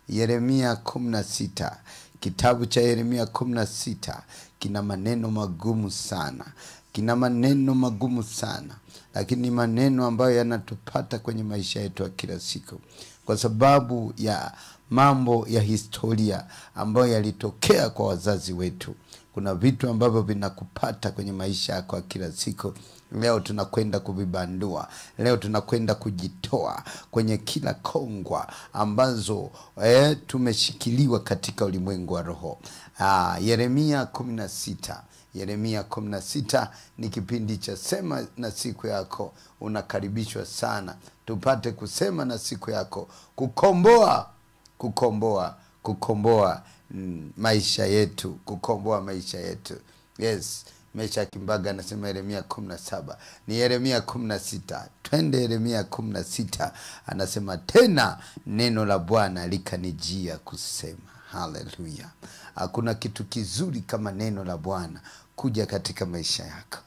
[SPEAKER 1] yeremia kumi na sita kitabu cha yeremia kumi na sita kina maneno magumu sana. Kina maneno magumu sana. Lakini ni maneno ambayo yanatupata kwenye maisha yetu ya kila siku. Kwa sababu ya mambo ya historia ambayo yalitokea kwa wazazi wetu. Kuna vitu ambavyo vinakupata kwenye maisha yako ya kila siku leo tunakwenda kuvibandua. Leo tunakwenda kujitoa kwenye kila kongwa ambazo eh, tumeshikiliwa katika ulimwengu wa roho. Ah, yeremia kumi na sita. Yeremia kumi na sita ni kipindi cha sema na siku yako. Unakaribishwa sana. Tupate kusema na siku yako. Kukomboa kukomboa kukomboa mm, maisha yetu. Kukomboa maisha yetu. Yes mesha kimbaga anasema yeremia kumi na saba. Ni yeremia kumi na sita. Twende yeremia kumi na sita. Anasema tena neno la bwana likanijia kusema. Haleluya hakuna kitu kizuri kama neno la bwana kuja katika maisha yako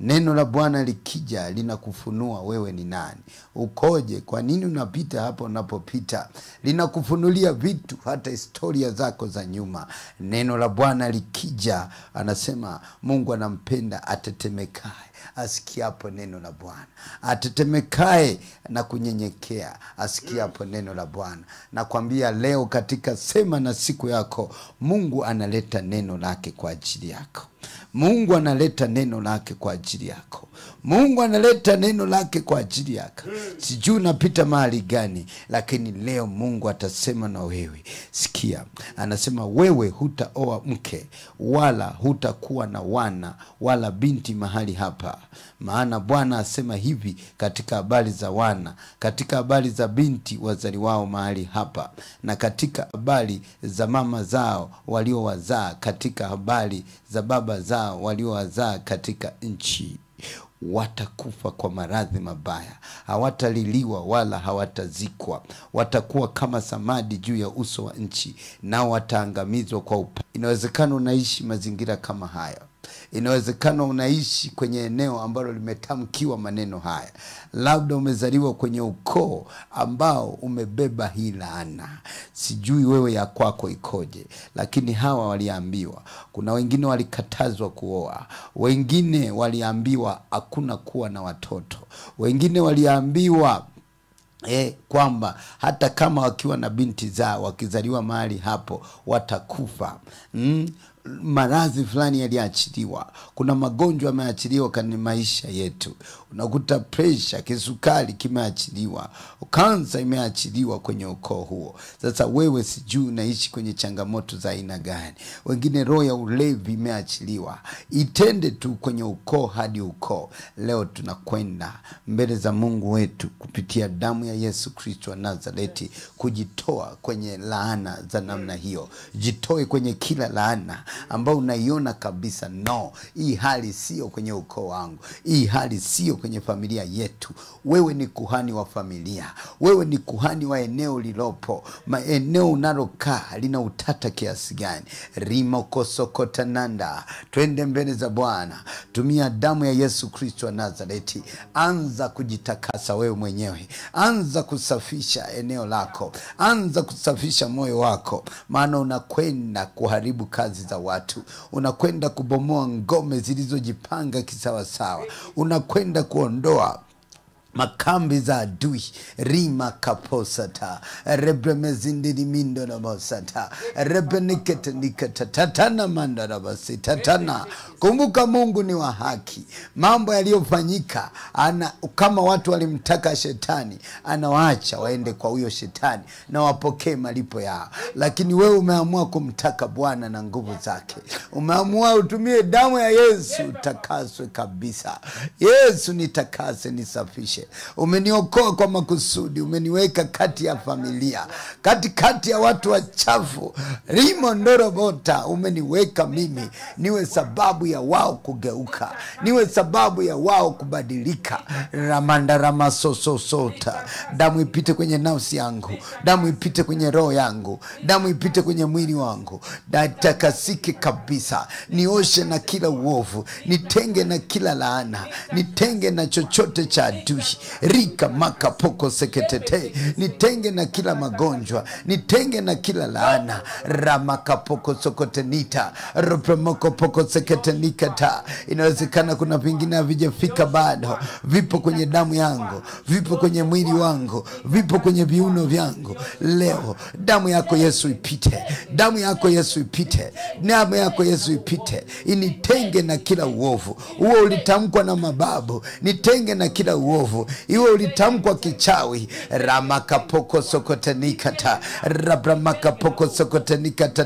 [SPEAKER 1] neno la bwana likija linakufunua wewe ni nani. Ukoje? Kwa nini unapita hapo unapopita? Linakufunulia vitu hata historia zako za nyuma. Neno la bwana likija anasema mungu anampenda atetemekae asikiapo neno la bwana. Atetemekae na kunyenyekea asikiapo neno la bwana. Nakwambia leo katika sema na siku yako mungu analeta neno lake kwa ajili yako mungu analeta neno lake kwa ajili yako. Mungu analeta neno lake kwa ajili yako. Sijui unapita mahali gani lakini leo mungu atasema na wewe. Sikia anasema wewe hutaoa mke wala hutakuwa na wana wala binti mahali hapa maana bwana asema hivi katika habari za wana katika habari za binti wazaliwao mahali hapa na katika habari za mama zao waliowazaa katika habari za baba zao waliowazaa katika nchi. Watakufa kwa maradhi mabaya hawataliliwa wala hawatazikwa. Watakuwa kama samadi juu ya uso wa nchi nao wataangamizwa kwa upa inawezekana unaishi mazingira kama haya inawezekana unaishi kwenye eneo ambalo limetamkiwa maneno haya. Labda umezaliwa kwenye ukoo ambao umebeba hii laana. Sijui wewe ya kwako ikoje lakini hawa waliambiwa. Kuna wengine walikatazwa kuoa. Wengine waliambiwa hakuna kuwa na watoto. Wengine waliambiwa E, kwamba hata kama wakiwa na binti zao wakizaliwa mahali hapo watakufa. Mm? Maradhi fulani yaliachiliwa. Kuna magonjwa yameachiliwa kwenye maisha yetu. Unakuta presha kisukari kimeachiliwa. Kansa imeachiliwa kwenye ukoo huo. Sasa wewe sijui unaishi kwenye changamoto za aina gani. Wengine roho ya ulevi imeachiliwa. Itende tu kwenye ukoo hadi ukoo. Leo tunakwenda mbele za mungu wetu kupitia damu ya yesu kristo wa nazareti kujitoa kwenye laana za namna hiyo. Jitoe kwenye kila laana ambao unaiona kabisa no hii hali sio kwenye ukoo wangu hii hali sio kwenye familia yetu. Wewe ni kuhani wa familia wewe ni kuhani wa eneo lilopo maeneo unalokaa lina utata kiasi gani? Rimokosokotananda twende mbele za bwana tumia damu ya yesu kristo wa nazareti anza kujitakasa wewe mwenyewe anza kusafisha eneo lako anza kusafisha moyo wako maana unakwenda kuharibu kazi za watu. Unakwenda kubomoa ngome zilizojipanga kisawasawa. Unakwenda kuondoa makambi za adui. Rima kaposata. Rebremezindilimindo rebeniketenikatatatana mandarabasi tatana kumbuka mungu ni wa haki. Mambo yaliyofanyika kama watu walimtaka shetani anawaacha waende kwa huyo shetani na wapokee malipo yao. Lakini wewe umeamua kumtaka bwana na nguvu zake. Umeamua utumie damu ya yesu utakaswe kabisa. Yesu nitakase nisafishe umeniokoa kwa makusudi umeniweka kati ya familia kati kati ya watu wachafu. Rimo ndorobota umeniweka mimi niwe sababu ya wao kugeuka niwe sababu ya wao kubadilika. Ramandaramasososota damu ipite kwenye nafsi yangu damu ipite kwenye roho yangu damu ipite kwenye mwili wangu. Natakasike kabisa nioshe na kila uovu nitenge na kila laana nitenge na chochote cha adui rika maka poko seketete. Nitenge na kila magonjwa. Nitenge na kila laana. Ramaka poko sokotenita ropemoko poko seketenikata inawezekana kuna vingine havijafika bado. Vipo kwenye damu yangu. Vipo kwenye mwili wangu. Vipo kwenye viuno vyangu. Leo damu yako yesu ipite. Damu yako yesu ipite. Damu yako yesu ipite. Initenge na kila uovu. Huo ulitamkwa na mababu. Nitenge na kila uovu iwe ulitamkwa kichawi. Ramakapoko sokotenikata rabramakapoko sokotenikata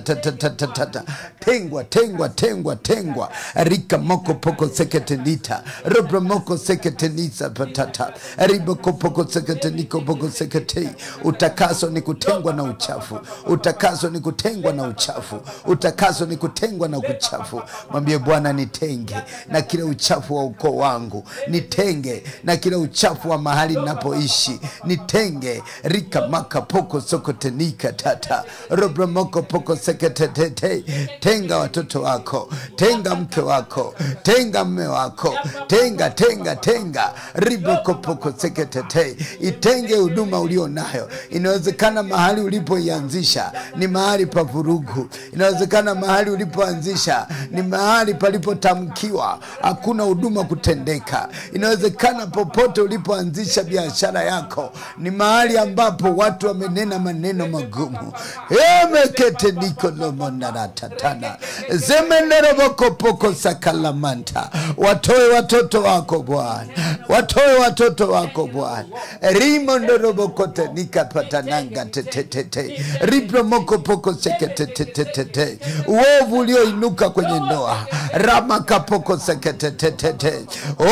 [SPEAKER 1] tengwa tengwa tengwa tengwa. Rikamoko poko seketenita robramoko seketenisa patata. Ribokopoko seketeniko poko seketei utakaso ni kutengwa na uchafu. Utakaso ni kutengwa na uchafu. Utakaso ni kutengwa na uchafu. Mwambie bwana nitenge na kila uchafu wa ukoo wangu. Nitenge na kila uchafu uchafu wa mahali ninapoishi. Nitenge rika maka poko sokotenika tata. Robromoko poko seketetete tenga watoto wako tenga mke wako tenga mme wako tenga tenga tenga. Riboko poko seketete itenge huduma ulio nayo. Inawezekana mahali ulipoianzisha ni mahali pa vurugu. Inawezekana mahali ulipoanzisha ni mahali palipotamkiwa. Hakuna huduma kutendeka. Inawezekana popote ulipoanzisha biashara yako ni mahali ambapo watu wamenena maneno magumu. Emekete nikolomonaratatana zemenerovokopoko sakalamanta watoe watoto wako bwana. Watoe watoto wako bwana. Rimondorovokote nikapatananga tetetete ripromokopoko seketetetetete uovu ulioinuka kwenye ndoa. Ramakapoko seketetetete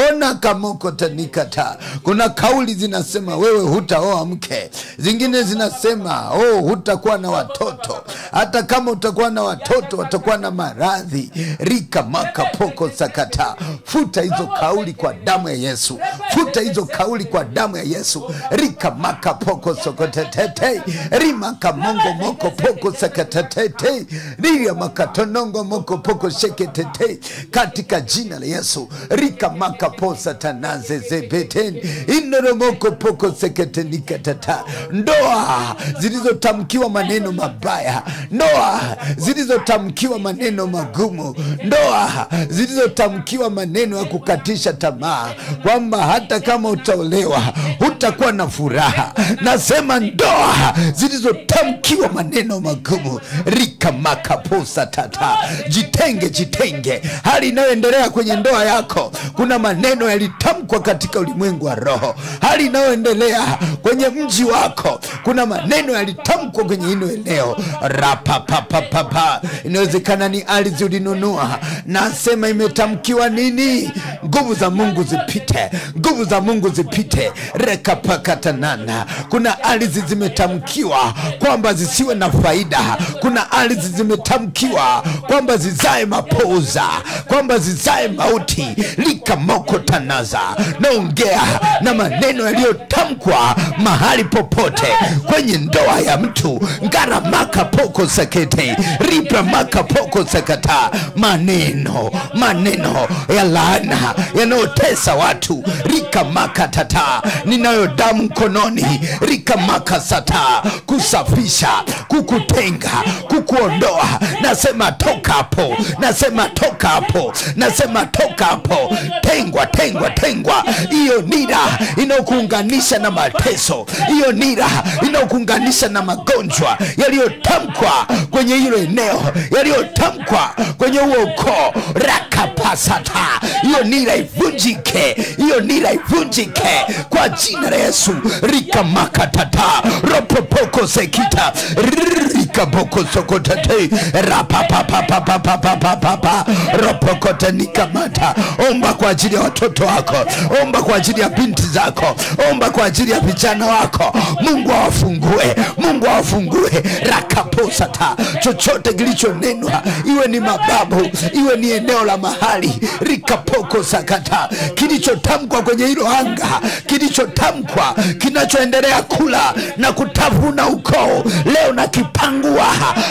[SPEAKER 1] ona kamokotanikata kuna kauli zinasema wewe hutaoa mke. Zingine zinasema oh, hutakuwa na watoto. Hata kama utakuwa na watoto watakuwa na maradhi. Rika maka poko sakata. Futa hizo kauli kwa damu ya yesu. Futa hizo kauli kwa damu ya yesu. Rika maka poko sokotetete. Rimaka mongo moko poko sakatetete. Riria makatonongo moko poko sheketete. Katika jina la yesu rika makaposa tanaze zebeten inoromoko poko seketenikatata ndoa zilizotamkiwa maneno mabaya. Ndoa zilizotamkiwa maneno magumu. Ndoa zilizotamkiwa maneno ya kukatisha tamaa. Kwamba hata kama utaolewa hutakuwa na furaha. Nasema ndoa zilizotamkiwa maneno magumu. Rika makaposa tata. Jitenge jitenge. Hali inayoendelea kwenye ndoa yako kuna maneno yalitamkwa katika ulimwengu wa roho. Hali inayoendelea kwenye mji wako kuna maneno yalitamkwa kwenye hilo eneo. Rapapapapapa inawezekana ni ardhi ulinunua nasema imetamkiwa nini? Nguvu za mungu zipite nguvu za mungu zipite. Rekapakatanana kuna ardhi zimetamkiwa kwamba zisiwe na faida. Kuna ardhi zimetamkiwa kwamba zizae mapoza kwamba zizae mauti. Likamoko tanaza naongea na maneno yaliyotamkwa mahali popote kwenye ndoa ya mtu. Ngara maka poko sekete ripramaka poko sekata. Maneno maneno ya laana yanayotesa watu. Rikamaka tata ninayo damu mkononi. Rika maka sata kusafisha kukutenga kukuondoa. Nasema toka hapo nasema toka hapo nasema toka hapo. Tengwa tengwa tengwa. Hiyo nira inayokuunganisha na mateso. Hiyo nira inayokuunganisha na magonjwa yaliyotamkwa kwenye hilo eneo yaliyotamkwa kwenye huo ukoo. Rakapasata. Hiyo nira ivunjike. Hiyo nira ivunjike. Kwa jina la yesu rikamakatata. Ropopoko sekita rikaboko sokotate rapapapapapapapapa ropokote omba kwa ajili ya watoto wako. Omba kwa ajili ya binti zako. Omba kwa ajili ya vijana wako. Mungu awafungue mungu awafungue. Rakaposata chochote kilichonenwa iwe ni mababu iwe ni eneo la mahali rikapoko sakata. Kilichotamkwa kwenye hilo anga kilichotamkwa kinachoendelea kula na kutavuna ukoo leo na kipangua.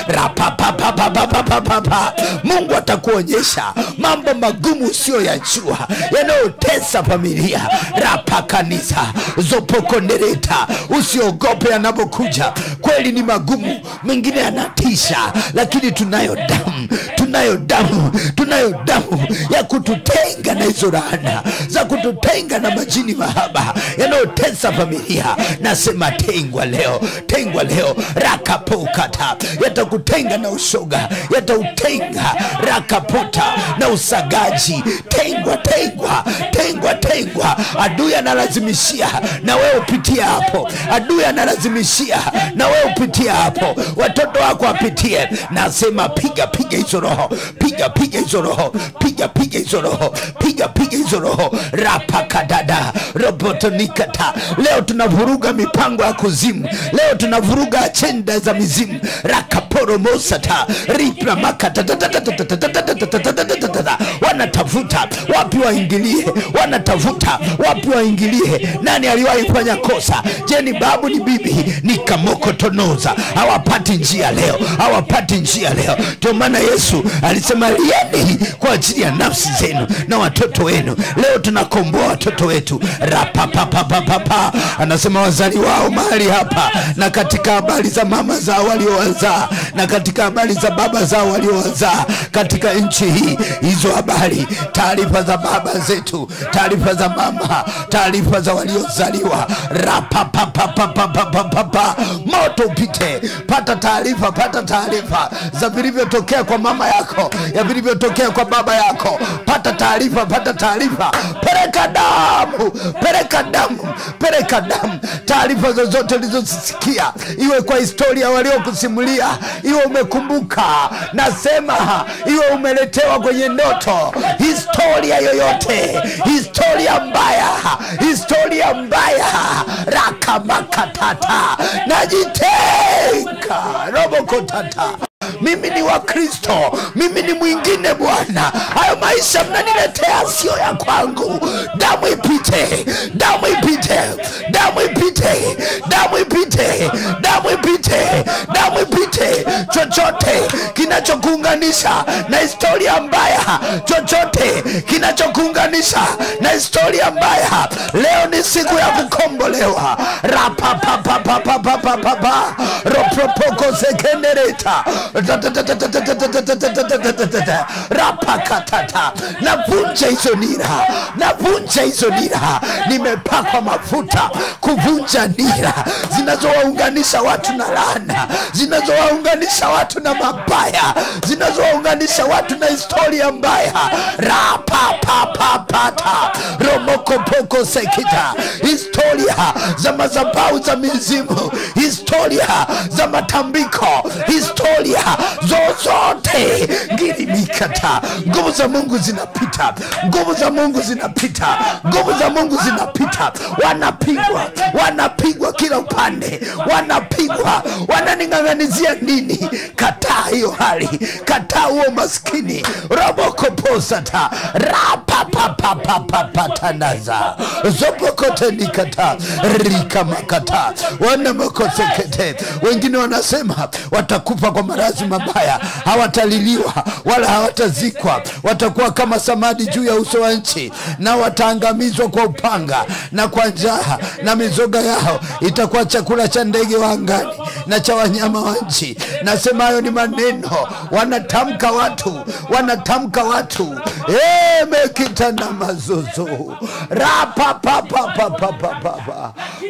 [SPEAKER 1] Rapapapapapapapa mungu atakuonyesha mambo magumu usiyoyajua yanayotesa familia. Rapa kanisa zopokonereta usiogope anapokuja kweli ni magumu mengine yanatisha lakini tunayo damu tunayo damu tunayo damu ya kututenga na hizo laana za kututenga na majini mahaba yanayotesa familia. Nasema tengwa leo tengwa leo rakapokata yatakutenga na ushoga yatautenga rakapota na usagaji. Tengwa tengwa tengwa tengwa adui analazimishia na wewe upitie hapo. Adui analazimishia na wewe upitie hapo. Watoto wako wapitie. Nasema piga piga hizo roho. Piga piga hizo roho. Piga piga hizo roho. Piga piga hizo roho. Rapakadada robotonikata leo tunavuruga mipango ya kuzimu leo tunavuruga achenda za mizimu rakaporomosata ripramakata wanataka wanatafuta wapi waingilie wanatafuta wapi waingilie nani aliwahi fanya kosa je ni babu ni bibi ni kamokotonoza hawapati njia leo hawapati njia leo ndio maana yesu alisema lieni kwa ajili ya nafsi zenu na watoto wenu leo tunakomboa watoto wetu rapapapapapapa anasema wazali wao mahali hapa na katika habari za mama zao waliowazaa na katika habari za baba zao waliowazaa katika nchi hii hizo habari taarifa za baba zetu taarifa za mama taarifa za waliozaliwa rapapapapapapa moto upite pata taarifa pata taarifa za vilivyotokea kwa mama yako ya vilivyotokea kwa baba yako pata taarifa pata taarifa pereka damu peleka damu peleka damu. Taarifa zozote ulizozisikia iwe kwa historia waliokusimulia iwe umekumbuka nasema iwe umeletewa kwenye ndoto. Historia yoyote historia mbaya historia mbaya. Rakamakatata najitenga robokotata mimi ni wa kristo. Mimi ni mwingine bwana. Hayo maisha mnaniletea sio ya kwangu. Damu ipite. Damu ipite. Damu ipite. Damu ipite. Damu ipite. Damu ipite. Chochote kinachokuunganisha na historia mbaya chochote kinachokuunganisha na historia mbaya leo ni siku ya kukombolewa. Rapapapapapapapapa. Ropropoko sekendereta rapakatata. Navunja hizo nira. Navunja hizo nira. Nimepakwa mafuta kuvunja nira. Zinazowaunganisha watu na laana. Zinazowaunganisha watu na mabaya. Zinazowaunganisha watu na historia mbaya. Rapapapapata. Romokopoko sekita. Historia za mazabau za mizimu. Historia za matambiko. Historia zozote. Ngirimikata nguvu za mungu zinapita. Nguvu za mungu zinapita. Nguvu za mungu zinapita. Wanapigwa. Wanapigwa kila upande. Wanapigwa. Wananing'ang'anizia nini? Kataa hiyo hali. Kataa huo maskini. Robokoposata rapapapapapapatanaza. Zopokotenikata rikamakata wanamakosekete wengine wanasema watakufa kwa maradhi mabaya hawataliliwa wala hawatazikwa. Watakuwa kama samadi juu ya uso wa nchi na wataangamizwa kwa upanga na kwa njaa na mizoga yao itakuwa chakula cha ndege wa angani na cha wanyama wa nchi. Nasema hayo ni maneno wanatamka watu wanatamka watu. Mekitana mekita na mazuzu. Nomokote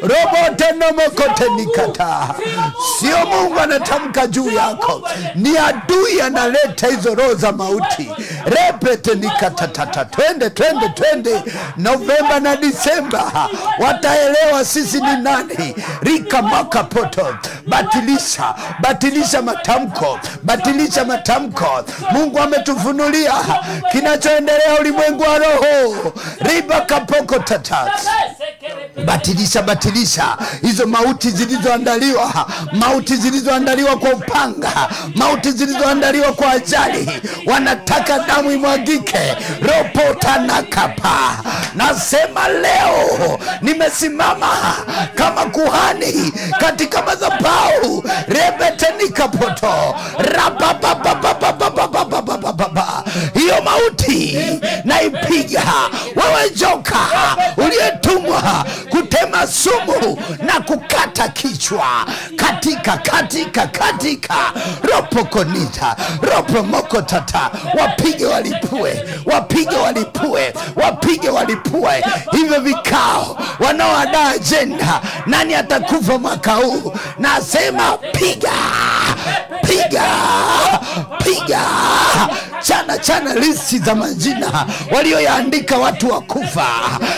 [SPEAKER 1] robotenomokotenikata sio mungu anatamka juu yako ni adui analeta hizo roho za mauti. Repete nikatatata, twende twende twende. Novemba na disemba wataelewa sisi ni nani. Rika rikamakapoto batilisha batilisha matamko batilisha matamko. Mungu ametufunulia kinachoendelea ulimwengu wa roho. Ribakapokotata batilisha batilisha. Hizo mauti zilizoandaliwa mauti zilizoandaliwa kwa upanga mauti zilizoandaliwa kwa ajali wanataka damu imwagike. Ropotanakapa nasema leo nimesimama kama kuhani katika madhabau rebetenikapoto rapapapapapapapapapapapa hiyo mauti naipiga. Wewe joka uliyetumwa kutema sumu na kukata kichwa. Katika katika katika. Ropokonita ropomokotata wapige walipue wapige walipue wapige walipue. Hivyo vikao wanaoadaa ajenda nani atakufa mwaka huu? Nasema piga piga piga. Chana chana listi za majina walioyaandika watu wakufa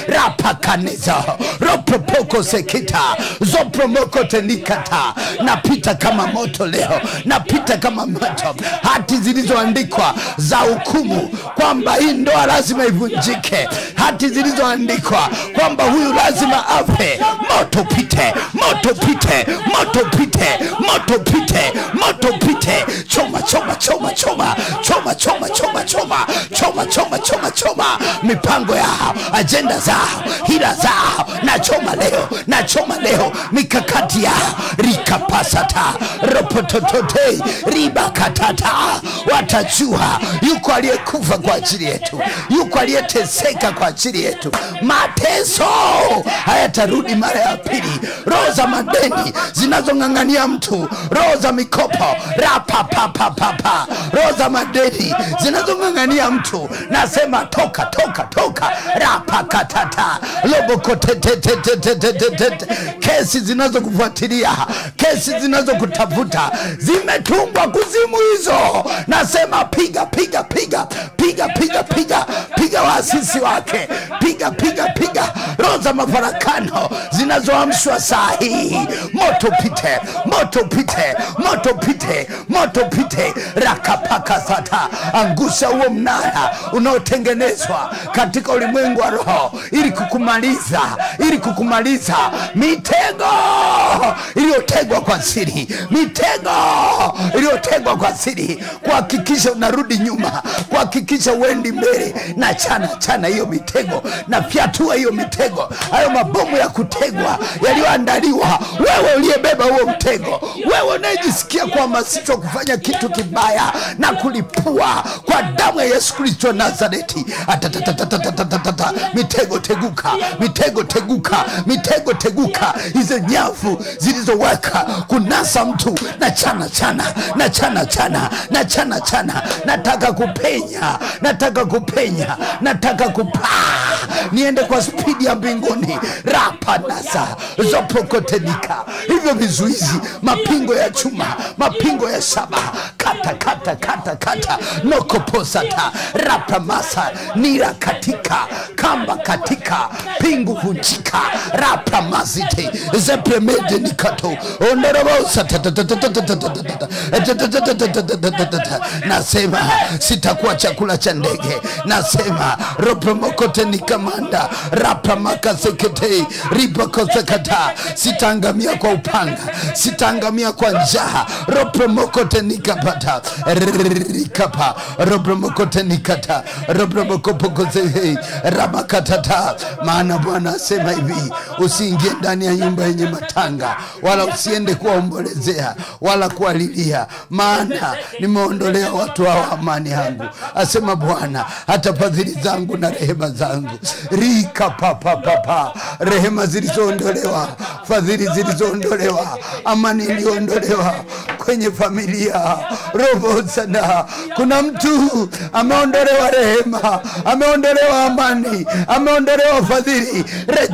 [SPEAKER 1] rapa rapakaneza ropopoko sekita zopromoko tenikata napita kama moto leo napita kama moto hati zilizoandikwa za hukumu kwamba hii ndoa lazima ivunjike hati zilizoandikwa kwamba huyu lazima afe moto pite moto pite moto pite moto pite moto pite choma choma choma choma choma choma choma choma choma choma choma choma mipango yao ajenda zao hila zao nachoma leo nachoma leo. Mikakati ya rikapasata ropototote ribakatata. Watajua yuko aliyekufa kwa ajili yetu yuko aliyeteseka kwa ajili yetu. Mateso hayatarudi mara ya pili. Roho za madeni zinazong'ang'ania mtu roho za mikopo rapapapapapa. Roho za madeni zinazong'ang'ania mtu. Nasema toka toka toka. Rapakatata lobokotete kesi zinazokufuatilia kesi zinazokutafuta zimetumbwa kuzimu hizo. Nasema piga piga piga piga piga piga piga waasisi wake. Piga piga piga. Roho za mafarakano zinazoamshwa saa hii. Moto pite moto pite moto pite moto pite rakapaka sata. Angusha huo mnara unaotengenezwa katika ulimwengu wa roho ili kukumaliza ili kukumaliza mitego iliyotegwa kwa siri mitego iliyotegwa kwa siri. Kuhakikisha unarudi nyuma kuhakikisha uendi mbele na chana chana hiyo mitego na fyatua hiyo mitego. Hayo mabomu ya kutegwa yaliyoandaliwa wewe uliyebeba huo mtego wewe unayejisikia kuhamasishwa kufanya kitu kibaya na kulipua kwa damu ya yesu kristo nazareti. Atatatatatatatata. mitego teguka mitego teguka mitego teguka. Hizo nyavu zilizoweka kunasa mtu na chana chana na chana chana na chana chana. Nataka kupenya nataka kupenya nataka kupaa. Niende kwa spidi ya mbinguni. Rapanasa zopokotenika. Hivyo vizuizi mapingo ya chuma mapingo ya shaba. Kata kata kata kata. Nokoposata rapamasa nira katika kamba katika. Pingu vunjika rapamazite zepremede nikato ondorobosa nasema sitakuwa chakula cha ndege nasema ropromokote nikamanda rapamakasekete ripakosekata sitaangamia kwa upanga sitaangamia kwa njaa ropromokote nikapata rikapa ropromokote nikata rama ramakatata maana bwana asema hivi usiingie ndani ya nyumba yenye matanga wala usiende kuwaombolezea wala kuwalilia. Maana nimeondolea watu hawa amani yangu asema bwana hata fadhili zangu na rehema zangu. Rika papapapa rehema zilizoondolewa fadhili zilizoondolewa amani iliyoondolewa kwenye familia. Robo sana kuna mtu ameondolewa rehema ameondolewa amani ameondolewa fadhili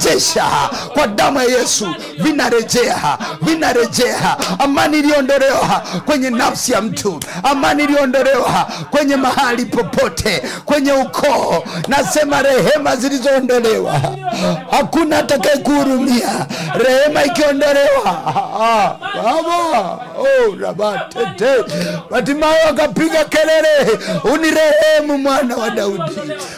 [SPEAKER 1] rejesha kwa damu ya yesu vinarejea vinarejea. Amani iliondolewa kwenye nafsi ya mtu. Amani iliondolewa kwenye mahali popote kwenye ukoo. Nasema rehema zilizoondolewa. Hakuna atakaye kuhurumia rehema ikiondolewa. Baba oh, rabatete. Batimayo akapiga kelele. Unirehemu mwana wa daudi.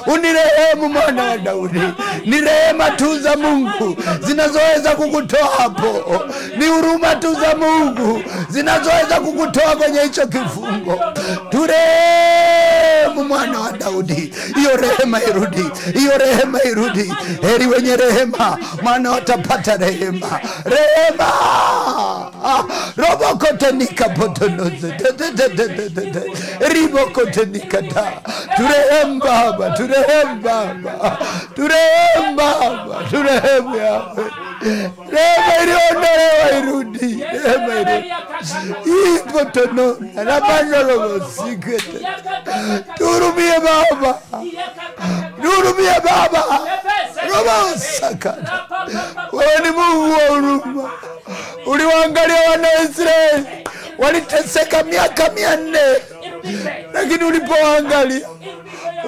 [SPEAKER 1] Unirehemu mwana wa daudi. Ni rehema tu mungu zinazoweza kukutoa hapo. Ni huruma tu za mungu zinazoweza kukutoa kwenye hicho kifungo. Turehemu mwana wa daudi. Hiyo rehema irudi hiyo rehema irudi. Heri wenye rehema maana watapata rehema. Rehema! Robokotenika potonoze. Ribokotenikata turehemu baba turehemu baba. Turehemu baba turehemu yawe rehema iliondolewa irudi. Rehema irudi. Ipotonona namanorobosikete tuhurumie baba. Tuhurumie baba. Robosakata wewe ni mungu wa huruma. Uliwaangalia wana wa israeli. Waliteseka miaka mia nne. Lakini ulipoangalia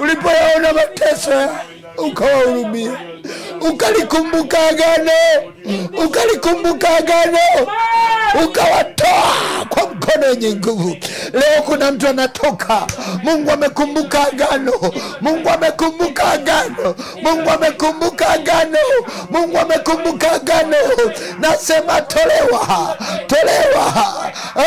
[SPEAKER 1] ulipoyaona mateso ya ukawahurumia ukalikumbuka agano. Ukalikumbuka agano. Ukawatoa. Kwa mkono wenye nguvu. Leo kuna mtu anatoka. Mungu amekumbuka agano. Mungu amekumbuka agano. Mungu amekumbuka agano. Mungu amekumbuka agano. Nasema tolewa tolewa.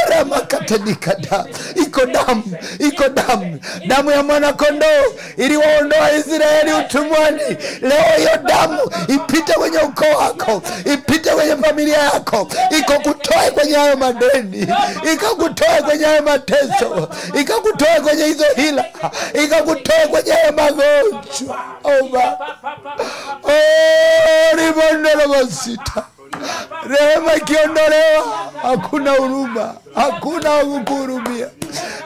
[SPEAKER 1] Ramakatanikada iko damu iko damu. Damu ya mwanakondoo iliwaondoa israeli utumwani. Leo hiyo damu ipite kwenye ukoo wako ipite kwenye familia yako iko kutoe kwenye hayo madeni ikakutoe kwenye hayo mateso. Ikakutoe kwenye hizo hila. Ikakutoe kwenye hayo magonjwa. Oh, oh, ribondolobosita rehema ikiondolewa hakuna huruma hakuna wakukuhurumia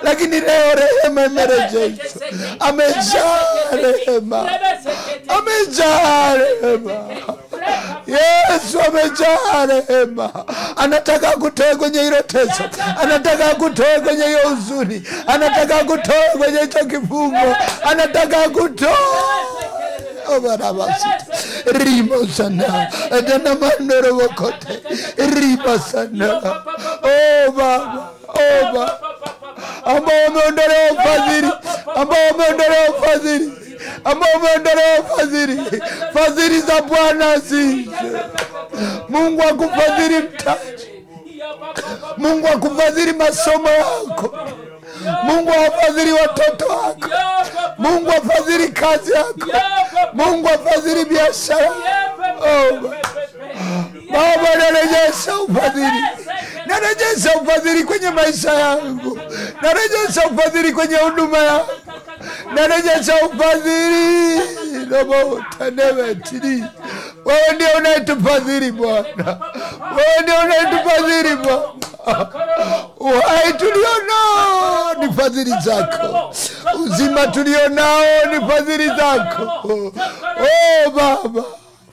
[SPEAKER 1] lakini leo rehema imerejeshwa amejaa rehema. Amejaa rehema yesu amejaa rehema. Anataka kutoe kwenye hilo teso. Anataka kutoe kwenye hiyo huzuni. Anataka kutoe kwenye hicho kifungo. Anataka akutoe obarabasita rimo sana. Danamandorovokote rima sana. O baba. O baba. Ambao wameondolewa ufadhili. Ambao wameondolewa ufadhili ambao umeondolewa fadhili. Fadhili za bwana zize mungu akufadhili mtaji. Mungu akufadhili masomo yako. Mungu afadhiri watoto wako. Mungu afadhili kazi yako. Mungu afadhili biashara oh, baba narejesha ufadhili. Narejesha ufadhili kwenye maisha yangu. Narejesha ufadhili kwenye huduma yangu narejesha ufadhili robotanevetili wewe ndio unayetufadhili bwana. Wewe ndio unayetufadhili bwana. Uhai tulionao ni fadhili zako. Uzima tulionao ni fadhili zako. Oh baba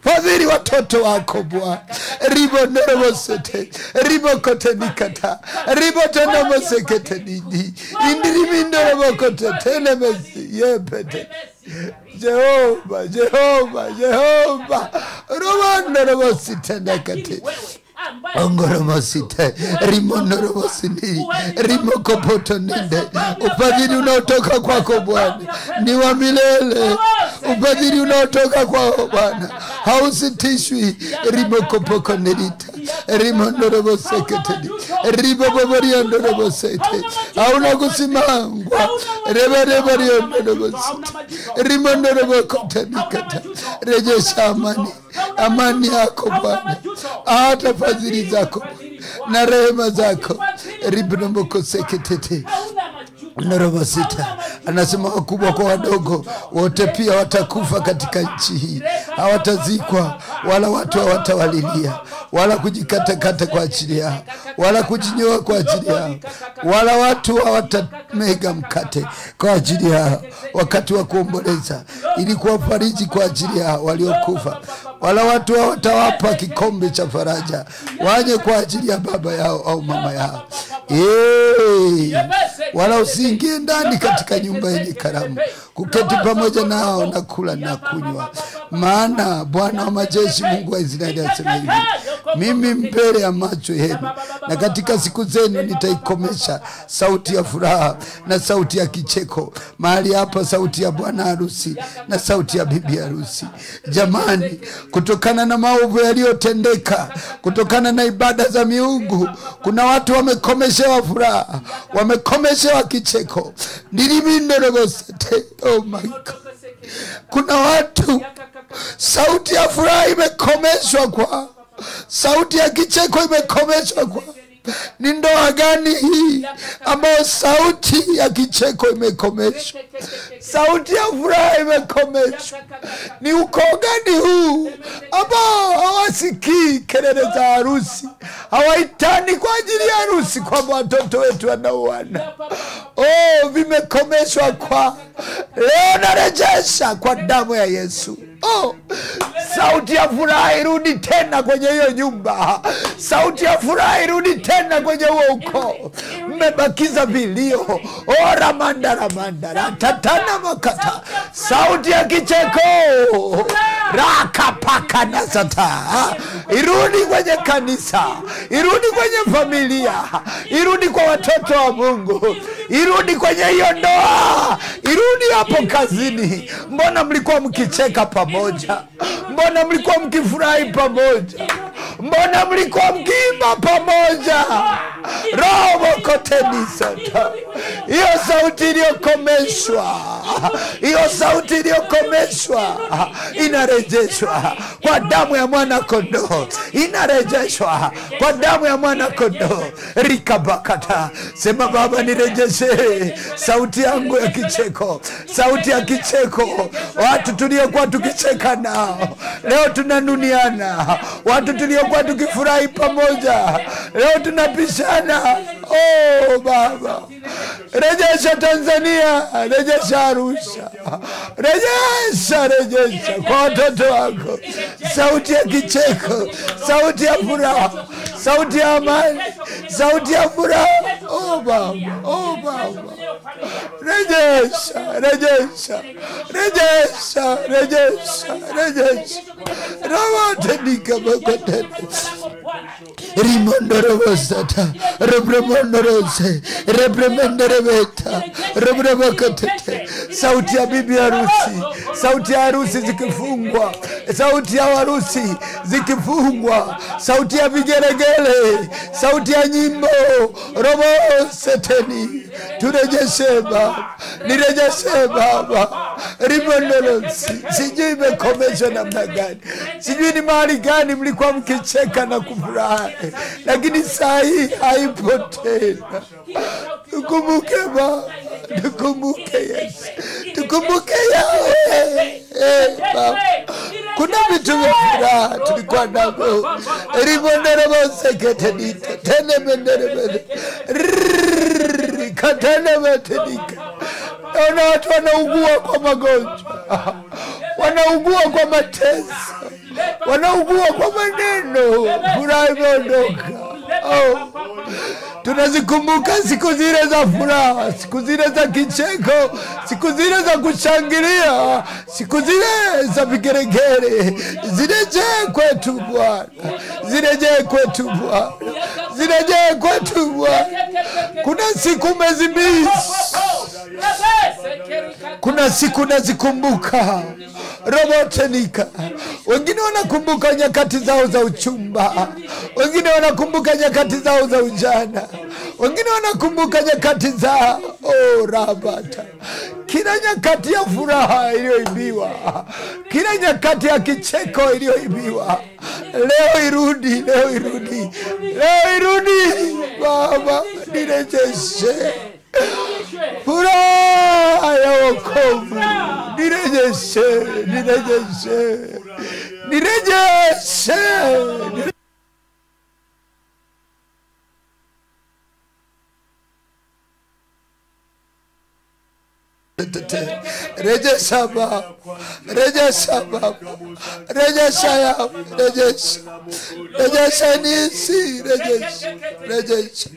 [SPEAKER 1] fadhili watoto wako bwana. Ribonorobosete ribokotenikata ribotonomoseketenidi indirimindorobokotetenemesi yepete. Jehova jehova jehova. Robonorobositenekate ongoromosite rimonoromosini rimokopotoninde ufadhili unaotoka kwako bwana ni wa milele. Ufadhili unaotoka kwao bwana hausitishwi. Rimokopokonerita rimonoromoseketeni riboboboriondorobosete hauna kusimangwa. Rebarebariondorobosite rimondorobokotenikata rejesha amani amani yako bwana. hata fadhili zako na rehema zako. ribnombokoseketete narobasita anasema wakubwa kwa wadogo wote pia watakufa katika nchi hii. Hawatazikwa wala watu hawatawalilia wala kujikatakata kwa ajili yao wala kujinyoa kwa ajili yao wala watu hawatamega mkate kwa ajili yao wakati wa kuomboleza ili kuwafariji kwa ajili yao waliokufa wala watu hawatawapa kikombe cha faraja. Waje kwa ajili ya baba yao au mama yao. Hey, wala usiingie ndani katika nyumba yenye karamu. Kuketi pamoja nao na kula na kunywa. Maana bwana wa majeshi mungu wa israeli asema hivi mimi mbele ya macho yenu na katika siku zenu nitaikomesha sauti ya furaha na sauti ya kicheko mahali hapa sauti ya bwana harusi na sauti ya bibi harusi. Jamani kutokana na maovu yaliyotendeka kutokana na ibada za miungu kuna watu wamekomeshewa furaha wamekomeshewa kicheko. Ndilimindorogosete oh my God. kuna watu sauti ya furaha imekomeshwa kwa sauti ya kicheko imekomeshwa kwa ni ndoa gani hii ambayo sauti ya kicheko imekomeshwa? Sauti ya furaha imekomeshwa. Ni ukoo gani huu ambao hawasikii kelele za harusi? Hawahitani kwa ajili ya harusi kwamba watoto wetu wanauana oh vimekomeshwa kwa leo narejesha kwa damu ya yesu oh, sauti ya furaha irudi tena kwenye hiyo nyumba. Sauti ya furaha irudi tena kwenye huo ukoo mmebakiza vilio. Ramanda. tatana makata. Sauti ya kicheko. Rakapakanasata irudi kwenye kanisa. Irudi kwenye familia. Irudi kwa watoto wa mungu. Irudi kwenye hiyo ndoa. Irudi hapo kazini. Mbona mlikuwa mkicheka pamoja mbona mlikuwa mkifurahi pamoja? Mbona mlikuwa mkiimba pamoja? Roho kotenisata hiyo sauti iliyokomeshwa hiyo sauti iliyokomeshwa inarejeshwa kwa damu ya mwana kondoo inarejeshwa kwa damu ya mwana kondoo. Rikabakata sema baba nirejeshe sauti yangu ya kicheko sauti ya kicheko. Watu tuliokuwa tukicheka nao leo tunanuniana. Watu tuliokuwa tukifurahi pamoja. Leo tunapishana. Oh baba. Rejesha tanzania. Rejesha arusha. Rejesha rejesha. Kwa watoto wako. Sauti ya kicheko. Sauti ya furaha. Sauti ya amani. Sauti ya furaha. Oh baba. Oh baba. Rejesha rejesha. Rejesha rejesha rimondorobosata rebremondorose rebremenderebeta sauti ya bibi harusi sauti ya harusi zikifungwa sauti ya harusi zikifungwa sauti ya vigelegele sauti ya nyimbo roboseteni turejeshe baba nirejeshe baba rimondorosi sijui imekomeshwa namna gani. Sijui ni mahali gani mlikuwa mkicheka na kufurahi. Lakini saa hii haipo tena. Tukumbuke baba tukumbuke yesu tukumbuke yawe Eh, baba. Kuna vitu vya furaha tulikuwa navyo. Rivonderevoseketenita tenemenderemene katenemetenika naona watu wanaugua kwa magonjwa. <laughs> Wanaugua kwa mateso. Wanaugua kwa maneno. Furaha imeondoka oh. Tunazikumbuka siku zile za furaha siku zile za kicheko siku zile za kushangilia siku zile za vigeregere zirejee kwetu bwana zirejee kwetu bwana zirejee kwetu bwana. Kuna siku umezimisi kuna siku nazikumbuka robotenika wengine wanakumbuka nyakati zao za uchumba wengine wanakumbuka nyakati zao za ujana wengine wanakumbuka nyakati za oh, rabata. Kila nyakati ya furaha iliyoibiwa. Kila nyakati ya kicheko iliyoibiwa. Leo irudi leo irudi. Leo irudi baba nirejeshe. Furaha ya wokovu. Nirejeshe nirejeshe. Nirejeshe. nire- rejesha baba rejesha baba rejesha yawe rejesha rejesha nisi rejesha rejesha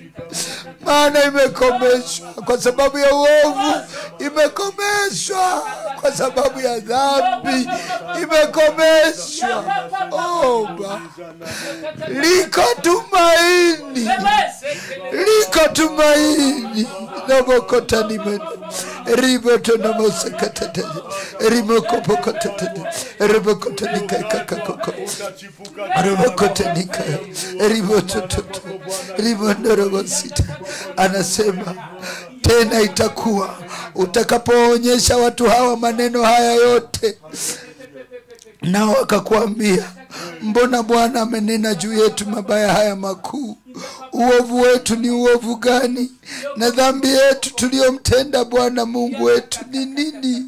[SPEAKER 1] maana imekomeshwa kwa sababu ya uovu. Imekomeshwa kwa sababu ya dhambi. Imekomeshwa. Oh, liko tumaini. Liko tumaini namokotanimene ribotonamosekatete rimokopokotete ribokotanikaikakakoko ribokotanika ribotototo ribondorobosita anasema tena itakuwa utakapoonyesha watu hawa maneno haya yote. Nao wakakuambia mbona bwana amenena juu yetu mabaya haya makuu? Uovu wetu ni uovu gani? Na dhambi yetu tuliyomtenda bwana mungu wetu ni nini?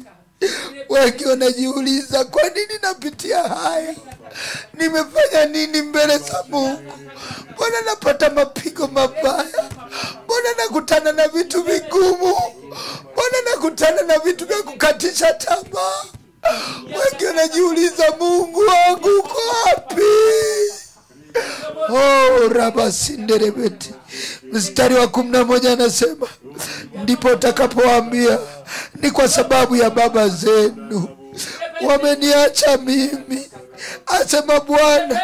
[SPEAKER 1] Wengi wanajiuliza kwa nini napitia haya? Nimefanya nini mbele za mungu? Mbona napata mapigo mabaya? Mbona nakutana na vitu vigumu? Mbona nakutana na vitu vya kukatisha tamaa? Wengi wanajiuliza mungu wangu uko wapi oh, rabasinderebeti mstari wa kumi na moja anasema ndipo utakapowaambia ni kwa sababu ya baba zenu. Wameniacha mimi asema bwana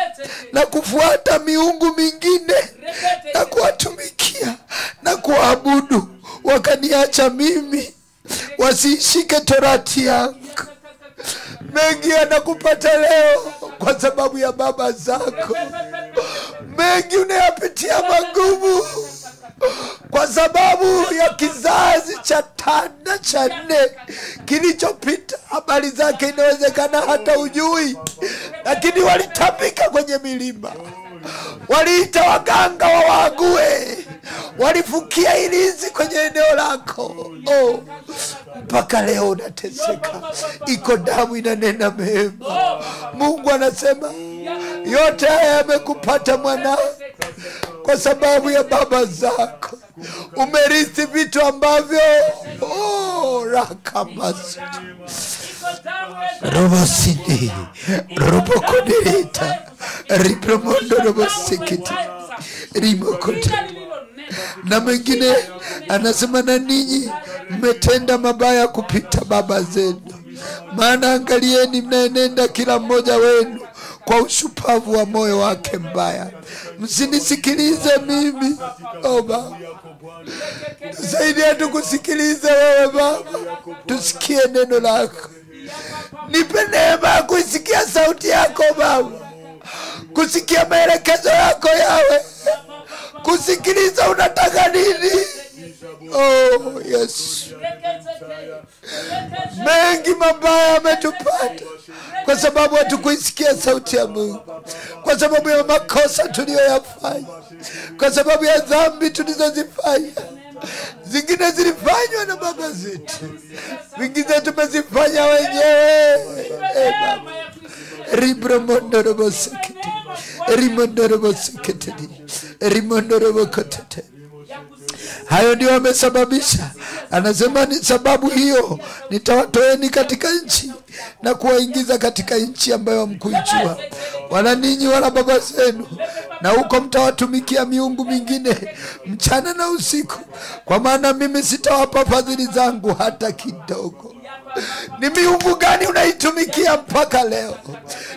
[SPEAKER 1] na kufuata miungu mingine na kuwatumikia na kuwaabudu. Wakaniacha mimi wasiishike torati yangu. Mengi anakupata leo kwa sababu ya baba zako mengi unayapitia magumu. Kwa sababu ya kizazi cha tanda cha nne kilichopita habari zake inawezekana hata ujui lakini walitapika kwenye milima. Waliita waganga wawague. Walifukia ilizi kwenye eneo lako. Oh, mpaka leo unateseka. Iko damu inanena mema. Mungu anasema yote haya yamekupata mwanao kwa sababu ya baba zako. Umerithi vitu ambavyo oh, rakamasi robokodirita robosikiti rimokote. Na anasema na ninyi mmetenda mabaya kupita baba zenu. Maana angalieni mnaenenda kila mmoja wenu kwa ushupavu wa moyo wake mbaya. Msinisikilize mimi oh baba. Saidia tukusikilize wewe baba. Tusikie neno lako. Nipe neema ya kuisikia sauti yako baba. Kusikia maelekezo yako yawe. Kusikiliza unataka nini oh yesu mengi mabaya ametupata. Kwa sababu hatukuisikia sauti ya mungu. Kwa sababu ya makosa tuliyoyafanya. Kwa sababu ya dhambi tulizozifanya. Zingine zilifanywa na baba zetu. Zingine tumezifanya wenyewe. Eh, Baba. ribromondorobosekete hayo ndio amesababisha anasema ni sababu hiyo. Nitawatoeni katika nchi na kuwaingiza katika nchi ambayo hamkuijua. Wala ninyi wala baba zenu. Na huko mtawatumikia miungu mingine mchana na usiku. Kwa maana mimi sitawapa fadhili zangu hata kidogo ni miungu gani unaitumikia mpaka leo?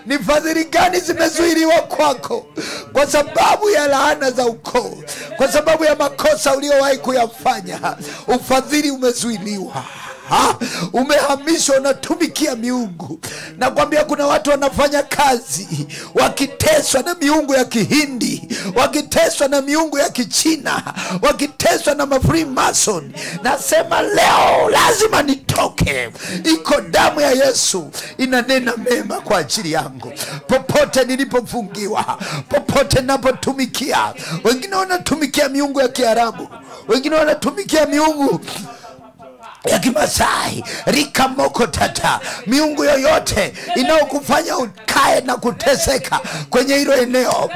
[SPEAKER 1] Ni fadhili gani zimezuiliwa kwako? Kwa sababu ya laana za ukoo kwa sababu ya makosa uliowahi kuyafanya ufadhili umezuiliwa Ha, umehamishwa unatumikia miungu. Nakwambia kuna watu wanafanya kazi wakiteswa na miungu ya kihindi wakiteswa na miungu ya kichina wakiteswa na mafrimason nasema leo lazima nitoke. Iko damu ya yesu inanena mema kwa ajili yangu. Popote nilipofungiwa popote napotumikia wengine wanatumikia miungu ya kiarabu wengine wanatumikia miungu ya kimasai. Tata. Miungu yoyote inayokufanya ukae na kuteseka kwenye hilo eneo.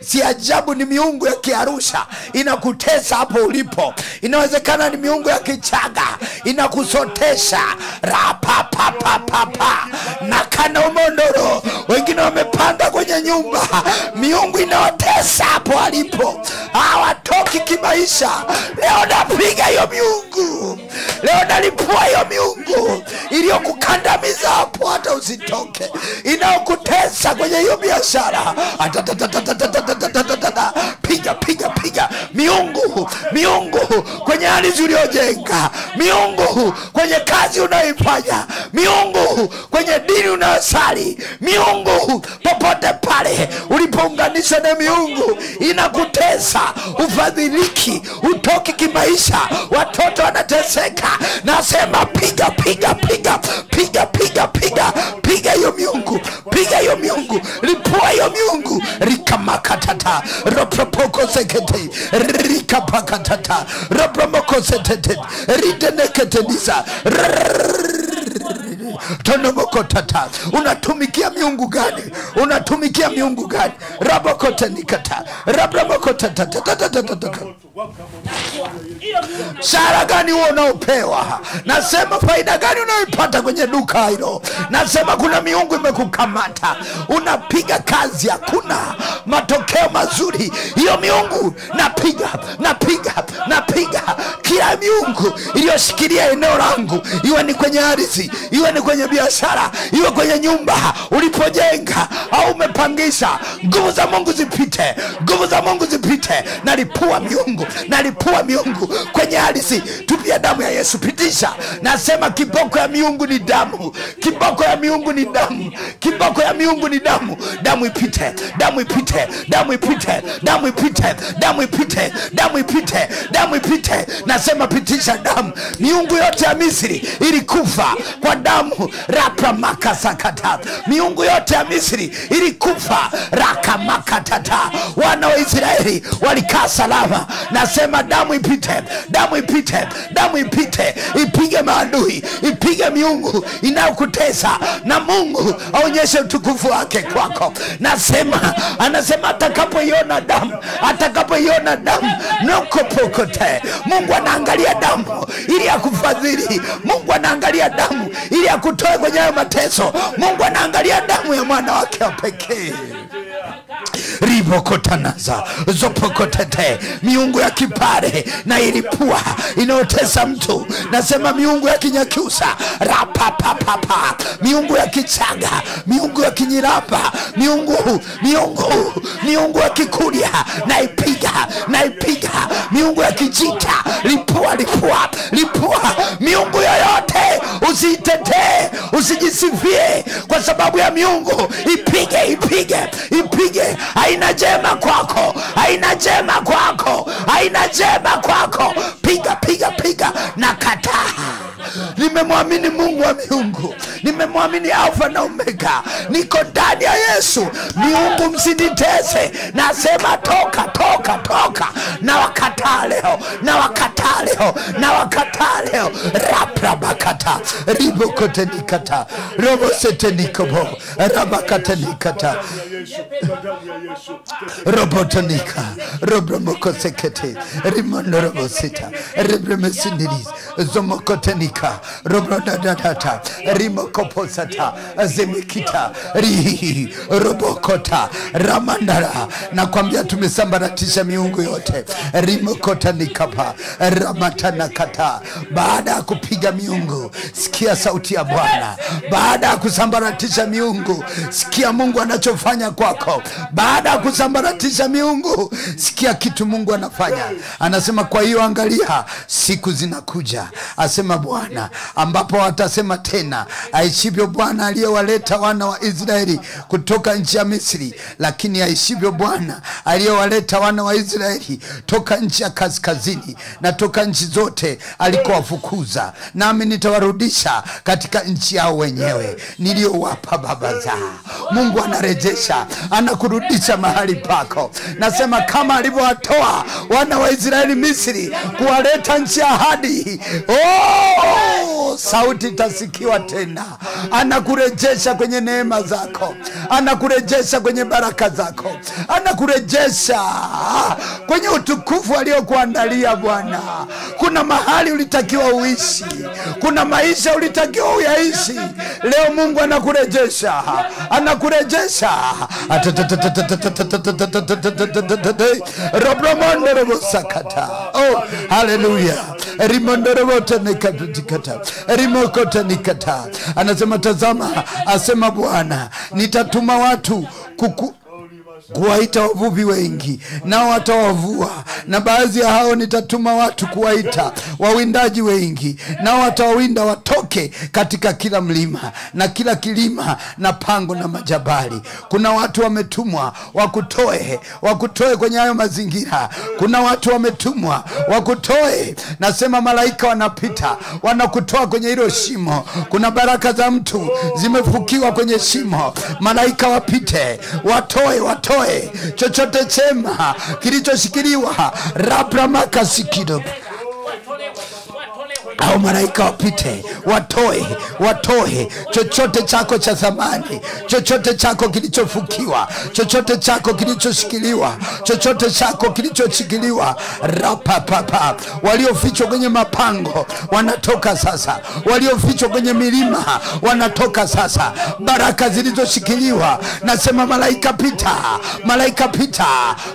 [SPEAKER 1] Si ajabu ni miungu ya kiarusha inakutesa hapo ulipo. Inawezekana ni miungu ya kichaga inakusotesha rapapapapapa na kana umondoro. Wengine wamepanda kwenye nyumba. Miungu inawatesa hapo alipo. Hawatoki kimaisha. Leo napiga hiyo miungu. Leo nalipua hiyo miungu iliyokukandamiza hapo hata usitoke, inayokutesa kwenye hiyo biashara. Piga piga piga. Miungu, miungu kwenye ardhi uliojenga miungu kwenye kazi unayoifanya, miungu kwenye dini unayosali, miungu popote pale ulipounganisha na miungu inakutesa, ufadhiliki, utoki kimaisha, watoto wanateseka nasema piga piga piga piga piga piga piga hiyo miungu piga hiyo miungu lipua hiyo miungu. Rikamakatata ropropokosekete rikapakatata ropromokosetete rideneketedisa tonomokotata. Unatumikia miungu gani? Unatumikia miungu gani? Rabokotenikata rabramokotatatatatatatatata mshahara gani huo unaopewa? Nasema faida gani unayoipata kwenye duka hilo? Nasema kuna miungu imekukamata. Unapiga kazi hakuna matokeo mazuri. Hiyo miungu napiga napiga napiga. Kila miungu iliyoshikilia eneo langu iwe ni kwenye ardhi iwe ni kwenye biashara iwe kwenye nyumba ulipojenga au umepangisha nguvu za mungu zipite nguvu za mungu zipite. Nalipua miungu nalipua miungu kwenye ardhi. Tupia damu ya yesu. Pitisha. Nasema kiboko ya miungu ni damu. Kiboko ya miungu ni damu. Kiboko ya miungu ni damu. Damu ipite. Damu ipite. Damu ipite. Damu ipite. Damu ipite. Damu ipite. Damu ipite. Nasema pitisha damu. Miungu yote ya misri ilikufa kwa damu. Rapramakasakata miungu yote ya misri ilikufa. Rakamakatata wana wa israeli walikaa salama nasema damu ipite damu ipite damu ipite ipige maadui ipige miungu inayokutesa na mungu aonyeshe utukufu wake kwako. Nasema anasema atakapoiona damu atakapoiona damu nokopokote. Mungu anaangalia damu ili akufadhili. Mungu anaangalia damu ili akutoe kwenye hayo mateso. Mungu anaangalia damu ya mwana wake wa pekee ribokotanaza zopokotete miungu ya kipare na ilipua inayotesa mtu. Nasema miungu ya kinyakyusa rapapapapa. Miungu ya kichaga miungu ya kinyirapa. Miungu miungu miungu ya kikurya naipiga naipiga. Miungu ya kijita lipua lipua lipua. Miungu yoyote usiitetee usijisifie kwa sababu ya miungu. Ipige ipige ipige haina jema kwako. Aina jema kwako. Aina jema kwako. Piga piga piga. Na kataa nimemwamini mungu wa miungu. Nimemwamini alfa na omega. Niko ndani ya yesu. Miungu msinitese. Nasema toka toka toka. Na wakataa leo na wakataa leo na wakataa leo. Raprabakata ribokotenikata robosetenikobo rabakatenikata robotonika robromokosekete rimondorobosita rebremesindiris zomokotenika robrodadadata rimokoposata zemekita rihihi robokota ramandara nakwambia tumesambaratisha miungu yote. Rimokotanikapa ramatanakata baada ya kupiga miungu sikia sauti ya bwana. Baada ya kusambaratisha miungu sikia mungu anachofanya kwako. Baada ya kusambaratisha miungu sikia kitu mungu anafanya. Anasema kwa hiyo angalia siku zinakuja asema bwana ambapo watasema tena aishivyo bwana aliyewaleta wana wa israeli kutoka nchi ya misri lakini aishivyo bwana aliyewaleta wana wa israeli toka nchi ya kaskazini na toka nchi zote alikowafukuza. Nami nitawarudisha katika nchi yao wenyewe niliyowapa baba zao. Mungu anarejesha anakurudisha mahali pako. Nasema kama alivyowatoa wana wa israeli misri kuwaleta nchi ya ahadi. Oh, sauti itasikiwa tena. Anakurejesha kwenye neema zako. Anakurejesha kwenye baraka zako. Anakurejesha kwenye utukufu aliokuandalia bwana. Kuna mahali ulitakiwa uishi. Kuna maisha ulitakiwa uyaishi. Leo mungu anakurejesha. Anakurejesha. Robromondorobosakata oh haleluya rimondorobotanikatikata rimokotanikata anasema tazama asema bwana nitatuma watu kuku kuwaita wavuvi wengi nao watawavua. Na baadhi ya hao nitatuma watu kuwaita wawindaji wengi nao watawawinda watoke katika kila mlima na kila kilima na pango na majabali. Kuna watu wametumwa wakutoe wakutoe kwenye hayo mazingira. Kuna watu wametumwa wakutoe. Nasema malaika wanapita wanakutoa kwenye hilo shimo. Kuna baraka za mtu zimefukiwa kwenye shimo. Malaika wapite watoe watoe chochote chema kilichoshikiliwa rabramakasikiro au malaika wapite watoe watoe. Chochote chako cha thamani chochote chako kilichofukiwa chochote chako kilichoshikiliwa chochote chako kilichoshikiliwa. Rapapapa waliofichwa kwenye mapango wanatoka sasa. Waliofichwa kwenye milima wanatoka sasa. Baraka zilizoshikiliwa nasema malaika pita malaika pita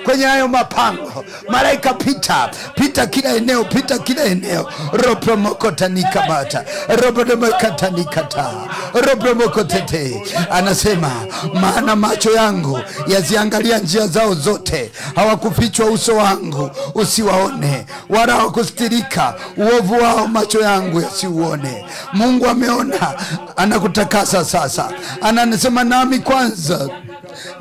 [SPEAKER 1] kwenye hayo mapango. Malaika pita pita kila eneo pita kila eneo ropromokotanikabata ropromokotanikata robromokotete, anasema maana macho yangu yaziangalia njia zao zote. Hawakufichwa uso wangu usiwaone. Wala hawakustirika uovu wao macho yangu yasiuone. Mungu ameona anakutakasa sasa. Anasema nami kwanza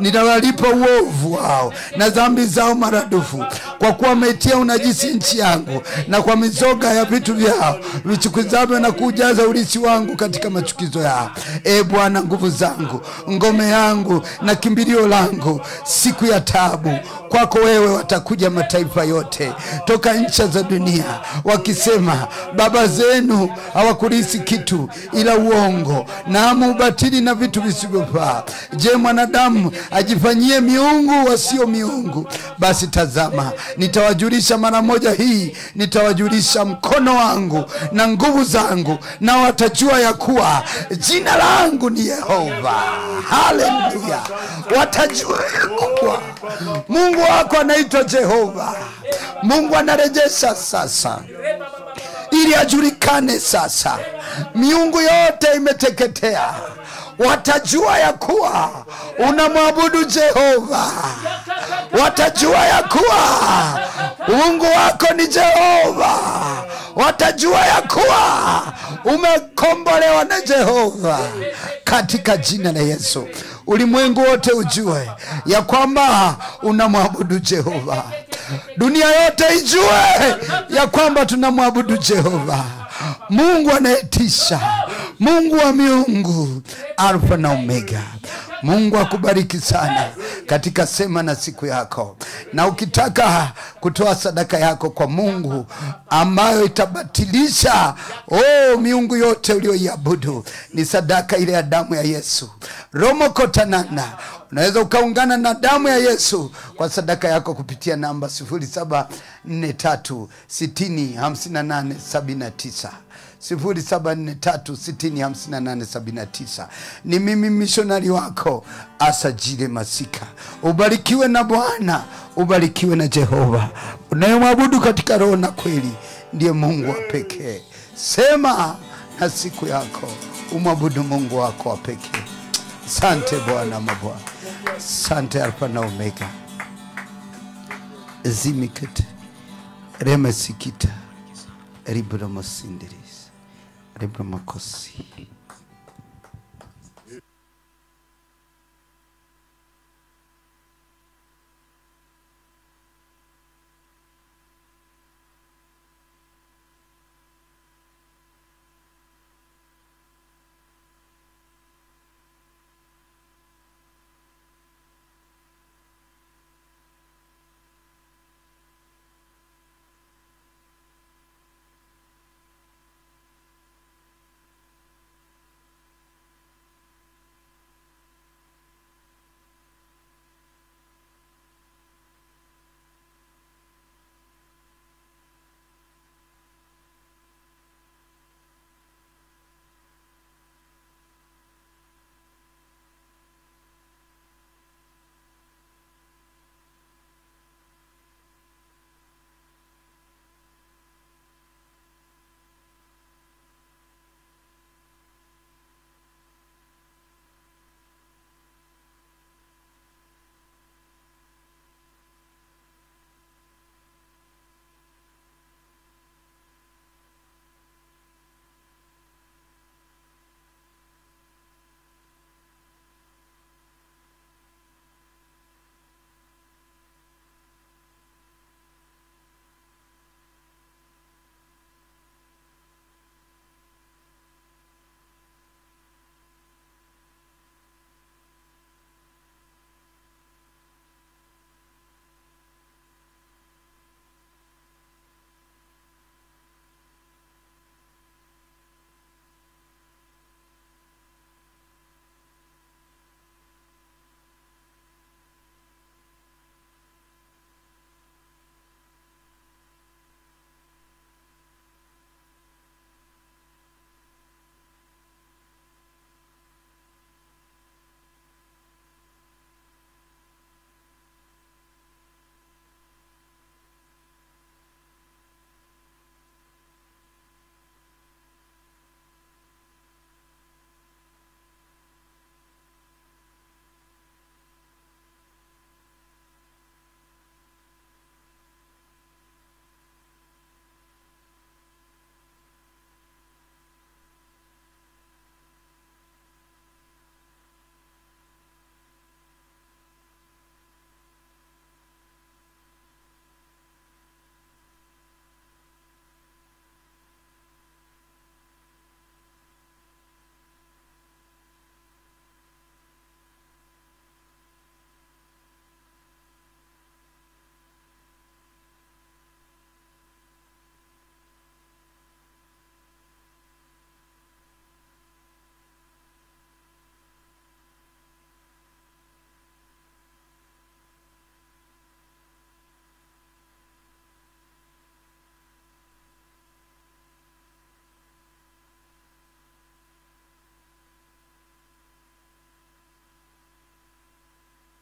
[SPEAKER 1] nitawalipa uovu wao na dhambi zao maradufu. Kwa kuwa wametia unajisi nchi yangu na kwa mizoga ya vitu vyao vichukizavyo na kuujaza urithi wangu katika machukizo yao. E bwana nguvu zangu ngome yangu na kimbilio langu siku ya tabu kwako wewe watakuja mataifa yote toka ncha za dunia wakisema baba zenu hawakurisi kitu ila uongo naamu ubatili na vitu visivyofaa. Je mwanadamu ajifanyie miungu wasio miungu. Basi tazama nitawajulisha mara moja hii nitawajulisha mkono wangu na nguvu zangu na watajua ya kuwa jina langu ni yehova. Haleluya! Watajua ya kuwa mungu wako anaitwa jehova. Mungu anarejesha sasa ili ajulikane sasa. Miungu yote imeteketea watajua ya kuwa unamwabudu jehova. Watajua ya kuwa mungu wako ni jehova. Watajua ya kuwa umekombolewa na jehova. Katika jina la yesu ulimwengu wote ujue ya kwamba unamwabudu jehova. Dunia yote ijue ya kwamba tunamwabudu jehova. Mungu anayetisha mungu wa miungu alfa na omega. Mungu akubariki sana katika sema na siku yako. Na ukitaka kutoa sadaka yako kwa mungu ambayo itabatilisha oh, miungu yote ulioiabudu ni sadaka ile ya damu ya yesu. Romo romokotanana unaweza ukaungana na damu ya yesu kwa sadaka yako kupitia namba 0743605879 0743605879 ni mimi mishonari wako asajire masika. Ubarikiwe na bwana ubarikiwe na jehova. Unayemwabudu katika roho na kweli ndiye mungu wa pekee. Sema na siku yako umwabudu mungu wako wa pekee. Sante bwana mabwana sante alfa na omega. Zimikete remesikita lembra uma coisa.